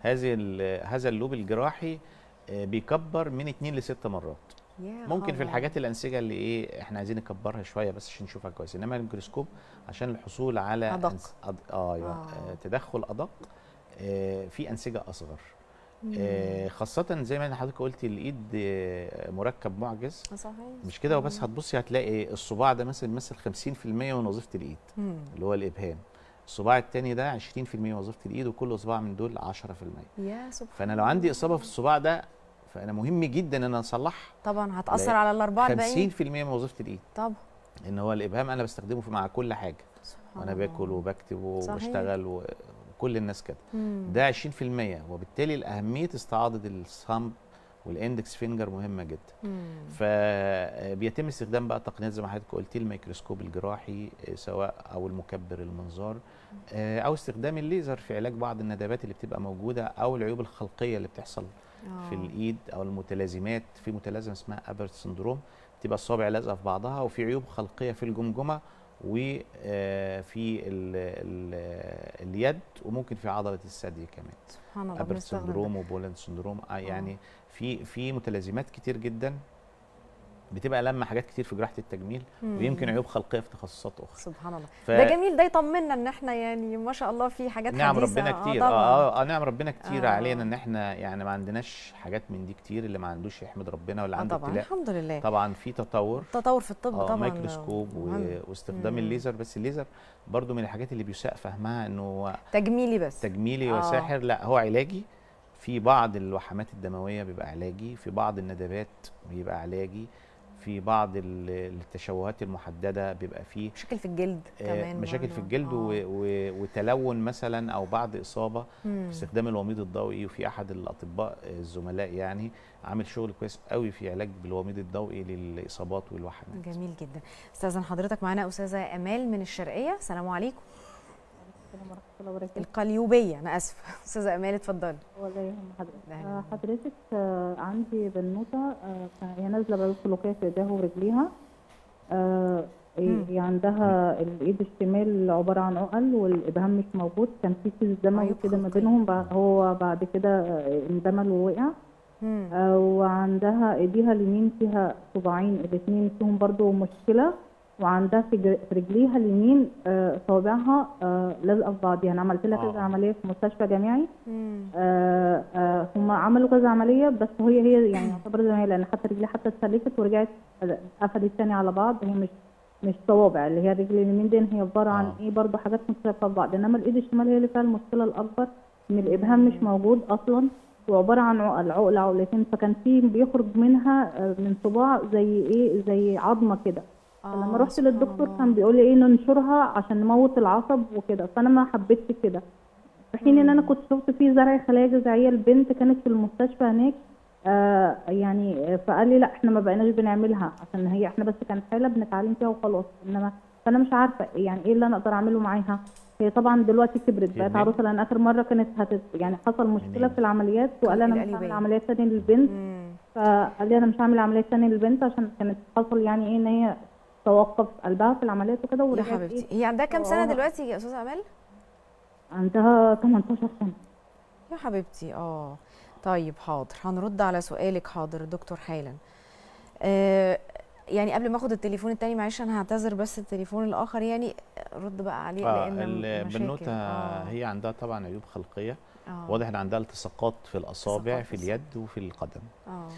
هذه هذا ال loupe الجراحي بيكبر من 2 ل 6 مرات ممكن في. الحاجات الأنسجة اللي إيه إحنا عايزين نكبرها شوية بس عشان نشوفها كويس إنما الميكروسكوب عشان الحصول على أدق. أنس- أد... أيوه آه. آه. تدخل أدق آه في أنسجة أصغر. آه خاصة زي ما حضرتك قلتي الإيد آه مركب معجز صحيح مش كده وبس هتبصي هتلاقي الصباع ده مثلا بيمثل 50% من وظيفة الإيد مم. اللي هو الإبهام الصباع التاني ده 20% من وظيفة الإيد وكل صباع من دول 10% يا سبحان فأنا لو عندي إصابة في الصباع ده فأنا مهم جدا إن أنا أصلحها. طبعا هتأثر على الأربعة الباقيين. 50% من وظيفة الإيد. طبعا. إن هو الإبهام أنا بستخدمه في مع كل حاجة. سبحان وأنا. باكل وبكتب. وبشتغل و- وكل الناس كده. ده 20% وبالتالي الأهمية استعاضه ال thumb وال index finger مهمة جدا. مم. فبيتم استخدام بقى تقنيات زي ما حضرتك قلتي الميكروسكوب الجراحي آه، سواء أو المكبر المنظار آه، أو استخدام الليزر في علاج بعض الندبات اللي بتبقى موجودة أو العيوب الخلقية اللي بتحصل. في آه. الإيد أو المتلازمات في متلازمة اسمها Apert syndrome بتبقى الصابع لازقة في بعضها وفي عيوب خلقية في الجمجمة وفي ال اليد وممكن في عضلة الثدي كمان سبحان الله Apert. syndrome و Poland syndrome آه يعني في في متلازمات كتير جدا بتبقى لما حاجات كتير في جراحة التجميل مم. ويمكن عيوب خلقية في تخصصات أخرى سبحان الله ف- ده جميل ده يطمنا إن إحنا يعني ما شاء الله في حاجات نعم حديثة. ربنا كتير طبعاً. آه آه نعم ربنا كتير آه. آه. علينا إن إحنا يعني ما عندناش حاجات من دي كتير اللي ما عندوش يحمد ربنا واللي آه عنده طبعا ابتلاء الحمد لله طبعا في تطور التطور في الطب آه طبعا ميكروسكوب و... واستخدام مم. الليزر بس الليزر برضو من الحاجات اللي بيساء فهمها إنه تجميلي بس تجميلي آه. وساحر لأ هو علاجي في بعض الوحمات الدموية بيبقى علاجي في بعض الندبات بيبقى علاجي في بعض ال- التشوهات المحددة بيبقى فيه مشاكل في الجلد آه، كمان مشاكل برضه. في الجلد و... آه. و... وتلون مثلا أو بعد إصابة مم. في استخدام الوميض الضوئي وفي أحد الأطباء آه، الزملاء يعني عامل شغل كويس قوي في علاج بالوميض الضوئي للإصابات والوحمات جميل جدا استاذن حضرتك معانا أستاذة أمال من الشرقية السلام عليكم السلام ورحمة الله وبركاته القليوبية أنا اسفه أستاذة أمال اتفضلي. ولا يهم حضرتك. آه،. حضرتك آه، عندي بنوتة آه، كان- هي نازلة بلد سلوكية في إيديها ورجليها. هي عندها الإيد الشمال عبارة عن عقل والإبهام مش موجود. كان في كيس دموي عيوب كده ما. بينهم هو بعد كده اندمل ووقع. وعندها إيديها اليمين فيها صباعين الاتنين فيهم برضو مشكلة. وعندها في رجليها اليمين آه، صوابعها لازقة في بعض يعني عملت لها كذا. عملية في مستشفى جامعي. آه، آه، هم عملوا كذا عملية بس هي هي يعني يعتبر زي لأن حتى رجلي حتى اتسلكت ورجعت قفلت تاني على بعض. هي مش مش صوابع اللي هي الرجل اليمين دي هي عبارة عن. إيه برضه حاجات مختلفة في بعض. إنما الإيد الشمال هي اللي فيها المشكلة الأكبر إن الإبهام مش موجود أصلا. وعبارة عن عقل عقله عقلتين. فكان في بيخرج منها من صباع زي إيه زي عظمة كده. فلما آه، رحت للدكتور الله. كان بيقول لي إيه ننشرها عشان نموت العصب وكده فأنا ما حبيتش كده في حين ان أنا كنت شفت في زرع خلايا جذعية البنت كانت في المستشفى هناك آه يعني فقال لي لا إحنا ما بقيناش بنعملها عشان هي إحنا بس كانت حالة بنتعلم فيها وخلاص إنما فأنا مش عارفة يعني إيه اللي أنا أقدر أعمله معاها هي طبعا دلوقتي كبرت بقت؟ عروسة لأن آخر مرة كانت هتت يعني حصل مشكلة؟ في العمليات وقال أنا مش. هعمل عمليات تاني للبنت مم. فقال لي أنا مش هعمل عمليه تانية للبنت عشان كانت حصل يعني إيه إن هي توقف قلبها في العمليات وكده يا ورجعت حبيبتي. إيه؟ هي عندها كام سنة آه. دلوقتي يا أستاذة أمال؟ عندها 18 سنة. يا حبيبتي آه. طيب حاضر. هنرد على سؤالك حاضر دكتور حالا آه يعني قبل ما آخد التليفون التاني معلش أنا هعتذر بس التليفون الآخر يعني رد بقى عليه آه لأن البنوته. آه. هي عندها طبعا عيوب خلقية. آه. واضح إن عندها التصاقات في الأصابع في في اليد وفي القدم. آه.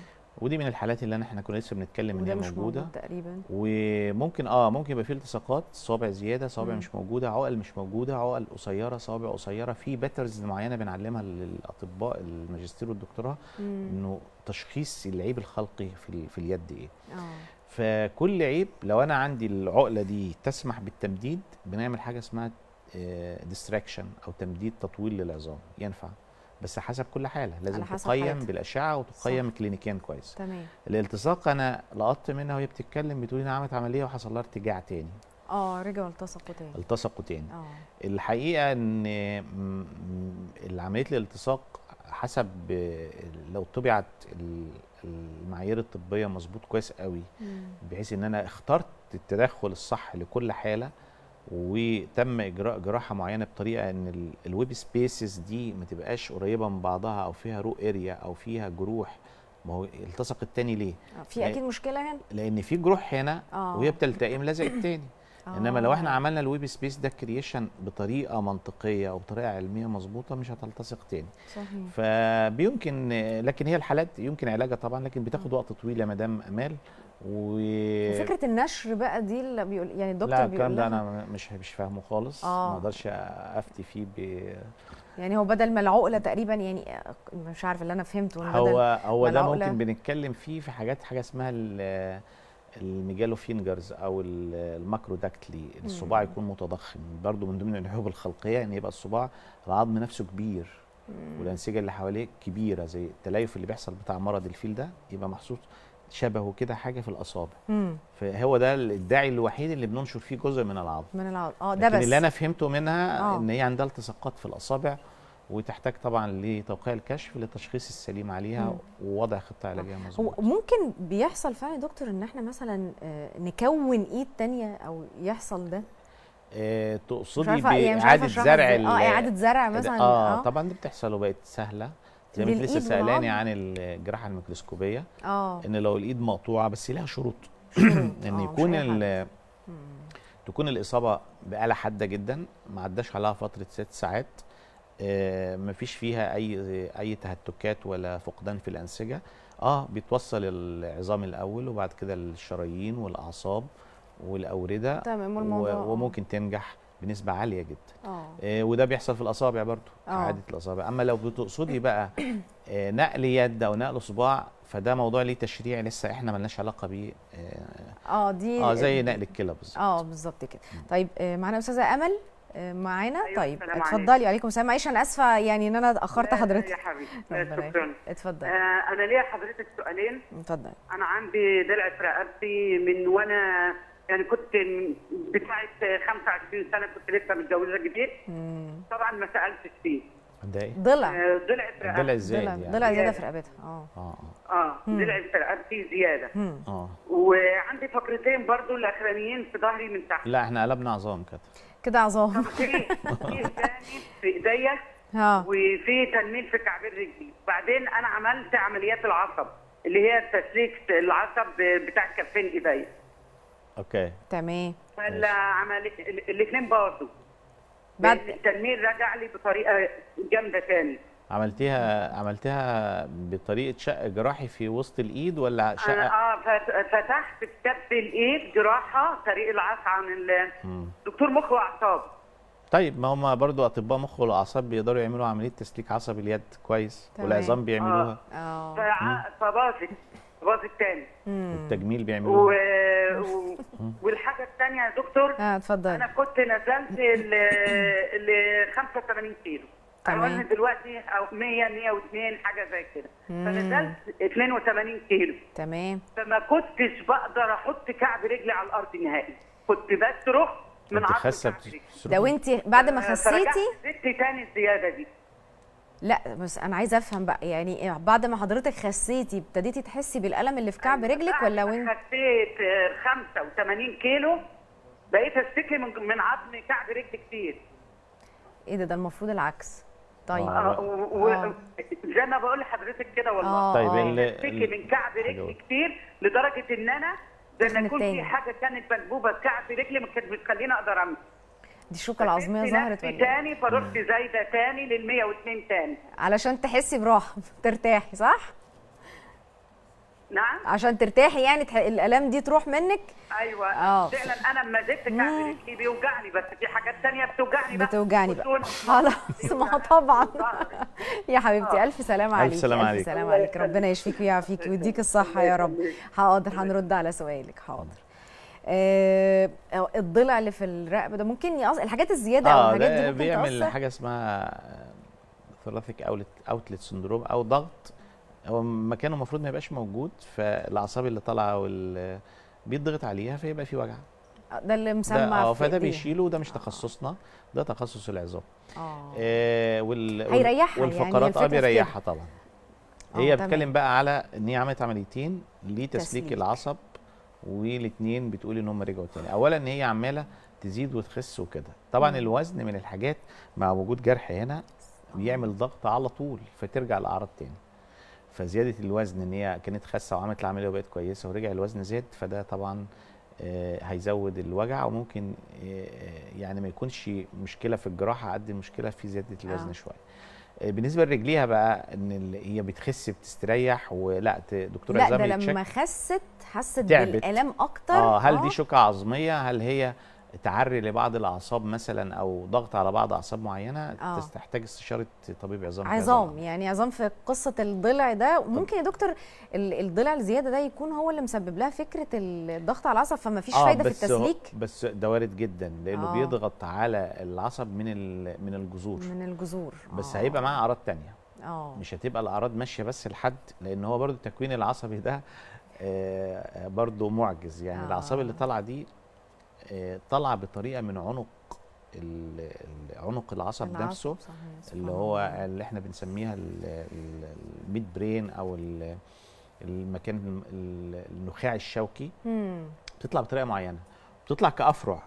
ودي من الحالات اللي إحنا كنا لسه بنتكلم إن هي موجودة. موجود تقريبا. وممكن آه ممكن يبقى فيه التصاقات صوابع زيادة صوابع. مش موجودة عقل مش موجودة عقل قصيرة صوابع قصيرة. في باترز معينة بنعلمها للأطباء الماجستير والدكتوراه. إنه تشخيص العيب الخلقي في ال- في اليد إيه. آه. فكل عيب لو أنا عندي العقلة دي تسمح بالتمديد بنعمل حاجة اسمها ديستراكشن أو تمديد تطويل للعظام. ينفع؟ بس حسب كل حالة. لازم تقيم حالتها. بالأشعة وتقيم كلينيكيا كويس. تمام. الالتصاق أنا لقطت منها وهي بتتكلم بتقول انها عملت عمليه وحصل لها ارتجاع تاني. آه رجعوا التصقوا تاني. التصقوا تاني. آه. الحقيقة إن عمليه الالتصاق حسب لو طبعت ال- المعايير الطبية مظبوط كويس قوي. بحيث إن أنا اخترت التدخل الصح لكل حالة وتم إجراء جراحة معينة بطريقة إن ال- ال web spaces دي ما تبقاش قريبة من بعضها أو فيها raw area أو فيها جروح ما هو التصق التاني ليه؟ آه، في أكيد مشكلة هنا لأن في جروح هنا آه. وهي بتلتئم لازق التاني إنما لو إحنا آه. عملنا ال web space ده creation بطريقة منطقية أو بطريقة علمية مظبوطة مش هتلتصق تاني صحيح فبيمكن لكن هي الحالات يمكن علاجها طبعا لكن بتاخد وقت طويل يا مدام أمال و وفكرة النشر بقى دي اللي بيقول يعني الدكتور لا بيقول الكلام ده أنا مش مش فاهمه خالص. آه. ما أقدرش أفتي فيه ب يعني هو بدل ما العقلة تقريبا يعني مش عارفه اللي أنا فهمته هو هو ده ممكن بنتكلم فيه في حاجات حاجة اسمها ال- ال megalo fingers أو ال- ال macrodactyly الصباع يكون متضخم. برضو من ضمن العيوب الخلقية إن يبقى الصباع العظم نفسه كبير. والانسجة اللي حواليه كبيرة زي التليف اللي بيحصل بتاع مرض الفيل ده يبقى محسوس شبهه كده حاجة في الأصابع. مم. فهو ده الداعي الوحيد اللي بننشر فيه جزء من العظم. من العقل آه ده لكن بس. اللي أنا فهمته منها آه. إن هي عندها التصاقات في الأصابع وتحتاج طبعا لتوقيع الكشف للتشخيص السليم عليها مم. ووضع خطة علاجية هو مظبوط. ممكن بيحصل فعلا يا دكتور إن إحنا مثلا آه، نكون إيد تانية أو يحصل ده؟ آه تقصدي بإعادة زرع آه إعادة زرع مثلا. آه. طبعا دي بتحصل وبقت سهلة. زي ما انت لسه سألاني؟ عن الجراحة الميكروسكوبية آه إن لو الإيد مقطوعة بس لها شروط شروط. إن آه، يكون. ال- تكون الإصابة بآلة حادة جدا ما عداش عليها فترة ست ساعات آه مفيش فيها أي أي تهتكات ولا فقدان في الأنسجة آه بيتوصل العظام الأول وبعد كده الشرايين والأعصاب والأوردة تمام والموضوع آه. وممكن تنجح بنسبة عالية جدا. آه. آه، وده بيحصل في الأصابع برضو آه. إعادة الأصابع. أما لو بتقصدي بقى آه، نقل يد أو نقل صباع فده موضوع ليه تشريع لسه إحنا ملناش علاقة بيه آه, آه دي آه زي نقل الكلى بالظبط. آه بالظبط كده. طيب آه، معانا أستاذة أمل آه، معانا؟ أيوة، طيب اتفضلي عليكم السلام. معلش أنا آسفة يعني إن أنا اخرت لا، حضرتك يا حبيبي. شكرا. اتفضلي. آه أنا ليا حضرتك سؤالين. اتفضلي. أنا عندي دلع في رقبتي من وأنا يعني كنت بتاعه 25 سنة كنت لسه متجوزة جديد. طبعا ما سألتش فيه. ده إيه؟ ضلع. آه ضلع في رقبتي. إزاي ضلع يعني؟ ضلع زيادة زيادة. في رقبتها. آه. آه آه. مم. ضلع في رقبتي زيادة. مم. آه. وعندي فقرتين برضو الأخرانيين في ظهري من تحت. لا إحنا قلبنا عظام كده. كده عظام. في في إيديا ها وفي تنميل في كعبين رجلي. بعدين أنا عملت عمليات العصب اللي هي تسليك العصب بتاع كفين إيديا. أوكي. تمام. فالعمل الاثنين برضه بعد- التنميل رجع لي بطريقة جامدة تاني. عملتيها عملتيها بطريقة شق جراحي في وسط الإيد ولا أنا شقة؟ آه فت- فتحت في كف الإيد جراحة طريق العصب عن. دكتور مخ وأعصاب. طيب ما هم برضو أطباء مخ والأعصاب بيقدروا يعملوا عملية تسليك عصب اليد كويس. والعظام بيعملوها؟ آه. فع- فباظت. باظت تاني مم. والتجميل و... و... والحاجة الثانية يا دكتور آه اتفضلي. أنا كنت نزلت ل ل 85 كيلو. تمام. أنا وزني دلوقتي أو 100 102 حاجة زي كده. فنزلت 82 كيلو. تمام. فما كنتش بقدر أحط كعب رجلي على الأرض نهائي. كنت بصرخ من كنت عصر خاسه كعب رجلي ده وانت بعد ما فرجعت خسيتي؟ زدت تاني الزيادة دي. لا بس أنا عايزة أفهم بقى يعني بعد ما حضرتك خسيتي ابتديتي تحسي بالألم اللي في كعب رجلك ولا وين خسيت آه، 85 كيلو بقيت أشتكي من من عظم كعب رجلي كتير إيه ده ده المفروض العكس طيب آه. آه، و- آه. زي ما بقول لحضرتك كده والله آه طيب آه. أشتكي من كعب رجلي كتير لدرجة إن أنا زي ما يكون. في حاجة كانت منبوبه في كعب رجلي ما كانت بتخليني أقدر أمشي دي الشوكه العظمية ظهرت ولا إيه؟ تاني فرحت زايدة تاني لل 102 تاني علشان تحسي براحة ترتاحي صح نعم عشان ترتاحي يعني تح... الألام دي تروح منك أيوه آه. فعلا أنا لما زدت كعب. رجلي بيوجعني بس في حاجات تانية بتوجعني بقى بتوجعني بقى خلاص ما طبعا يا حبيبتي آه. ألف سلامة سلامة ألف عليك. سلامة عليك يخليك. ربنا يشفيكي ويعافيكي ويديك الصحة يا رب. حاضر هنرد على سؤالك حاضر الضلع اللي في الرقبة ده ممكن يقص... الحاجات الزيادة أو آه الحاجات دي ممكن بيعمل تأثر حاجة اسمها thoracic outlet outlet syndrome أو ضغط هو مكانه المفروض ما يبقاش موجود فالأعصاب اللي طالعة وال بيضغط عليها فيبقى في وجع ده اللي ده مسمى آه في فده إيديه. بيشيله وده مش تخصصنا ده تخصص العظام آه آه وال هيريحها يعني والفقرات الفكرة آه. بيريحها طبعا آه، هي. بتتكلم بقى على إن هي عملت عمليتين لتسليك تسليك. العصب والاثنين بتقول إن هم رجعوا تاني اولا إن هي عمالة تزيد وتخس وكده طبعا مم. الوزن من الحاجات مع وجود جرح هنا بيعمل ضغط على طول فترجع الاعراض تاني فزيادة الوزن إن هي كانت خاسة وعملت العملية وبقت كويسة ورجع الوزن زاد فده طبعا آه، هيزود الوجع وممكن آه، يعني ما يكونش مشكلة في الجراحة قد المشكلة في زيادة الوزن آه. شوية بالنسبة لرجليها بقى إن هي بتخس بتستريح ولا ت- دكتور لا ده. لما خست حست. بالآلام أكتر آه هل دي شوكة عظمية هل هي تعري لبعض الأعصاب مثلا أو ضغط على بعض أعصاب معينة آه. آه. تحتاج استشارة طبيب عظام عظام. يعني عظام في قصة الضلع ده ممكن يا دكتور ال- الضلع الزيادة ده يكون هو اللي مسبب لها فكرة الضغط على العصب فما فيش فايدة في بس التسليك بس ده وارد جدا لأنه آه. آه. بيضغط على العصب من من الجذور من الجذور بس آه. هيبقى معاه أعراض تانية آه مش هتبقى الأعراض ماشية بس لحد لأن هو برضو التكوين العصبي ده آه، برضو معجز يعني آه. آه. الأعصاب اللي طالعة دي آه، طالعه بطريقة من عنق عنق العصب العصب، نفسه صحيح، اللي هو. اللي إحنا بنسميها ال- ال- ال midbrain أو ال- المكان الم- ال- النخاع الشوكي مم. بتطلع بطريقة معينة بتطلع كأفرع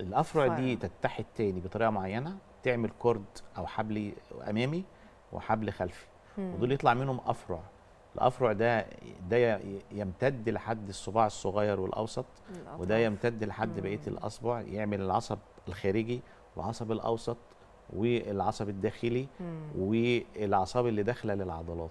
الأفرع فرع. دي تتحد تاني بطريقة معينة تعمل cord أو حبل أمامي وحبل خلفي. ودول يطلع منهم أفرع الأفرع ده ده يمتد لحد الصباع الصغير والأوسط وده يمتد لحد بقية الأصبع يعمل العصب الخارجي والعصب الأوسط والعصب الداخلي. والأعصاب اللي داخلة للعضلات.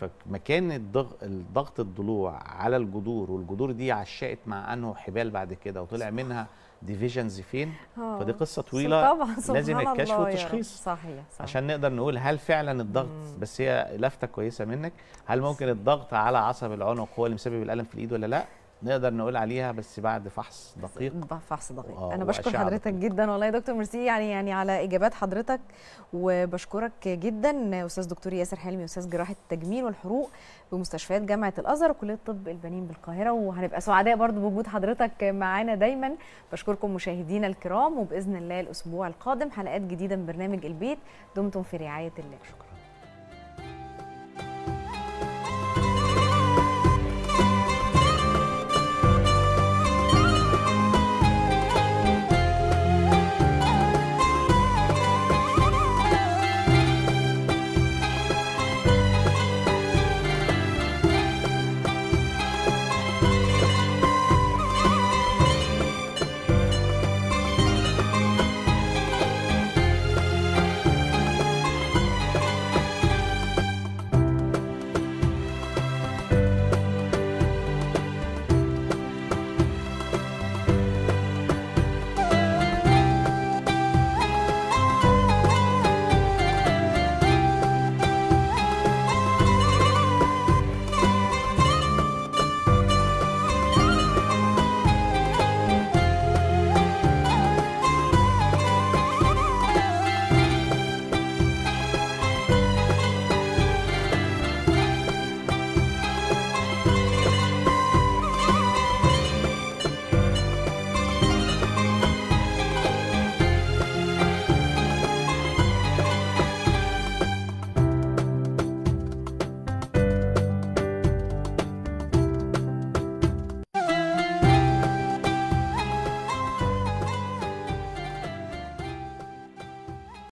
فمكان الضغ- الضغط الضلوع على الجذور والجذور دي عشقت مع أنه حبال بعد كده وطلع منها ديفيجنز فين آه. فدي قصة طويلة طبعا لازم الكشف. والتشخيص صحيح صحيح عشان نقدر نقول هل فعلا الضغط مم. بس هي لفتة كويسة منك هل ممكن الضغط على عصب العنق هو اللي مسبب الألم في الإيد ولا لا نقدر نقول عليها بس بعد فحص دقيق. فحص دقيق. آه، أنا بشكر حضرتك. جدا والله يا دكتور ميرسي يعني يعني على إجابات حضرتك وبشكرك جدا أستاذ دكتور ياسر حلمي أستاذ جراحة التجميل والحروق بمستشفيات جامعة الأزهر وكلية طب البنين بالقاهرة. وهنبقى سعداء برضو بوجود حضرتك معانا دايما. بشكركم مشاهدينا الكرام وبإذن الله الأسبوع القادم حلقات جديدة من برنامج البيت. دمتم في رعاية الله.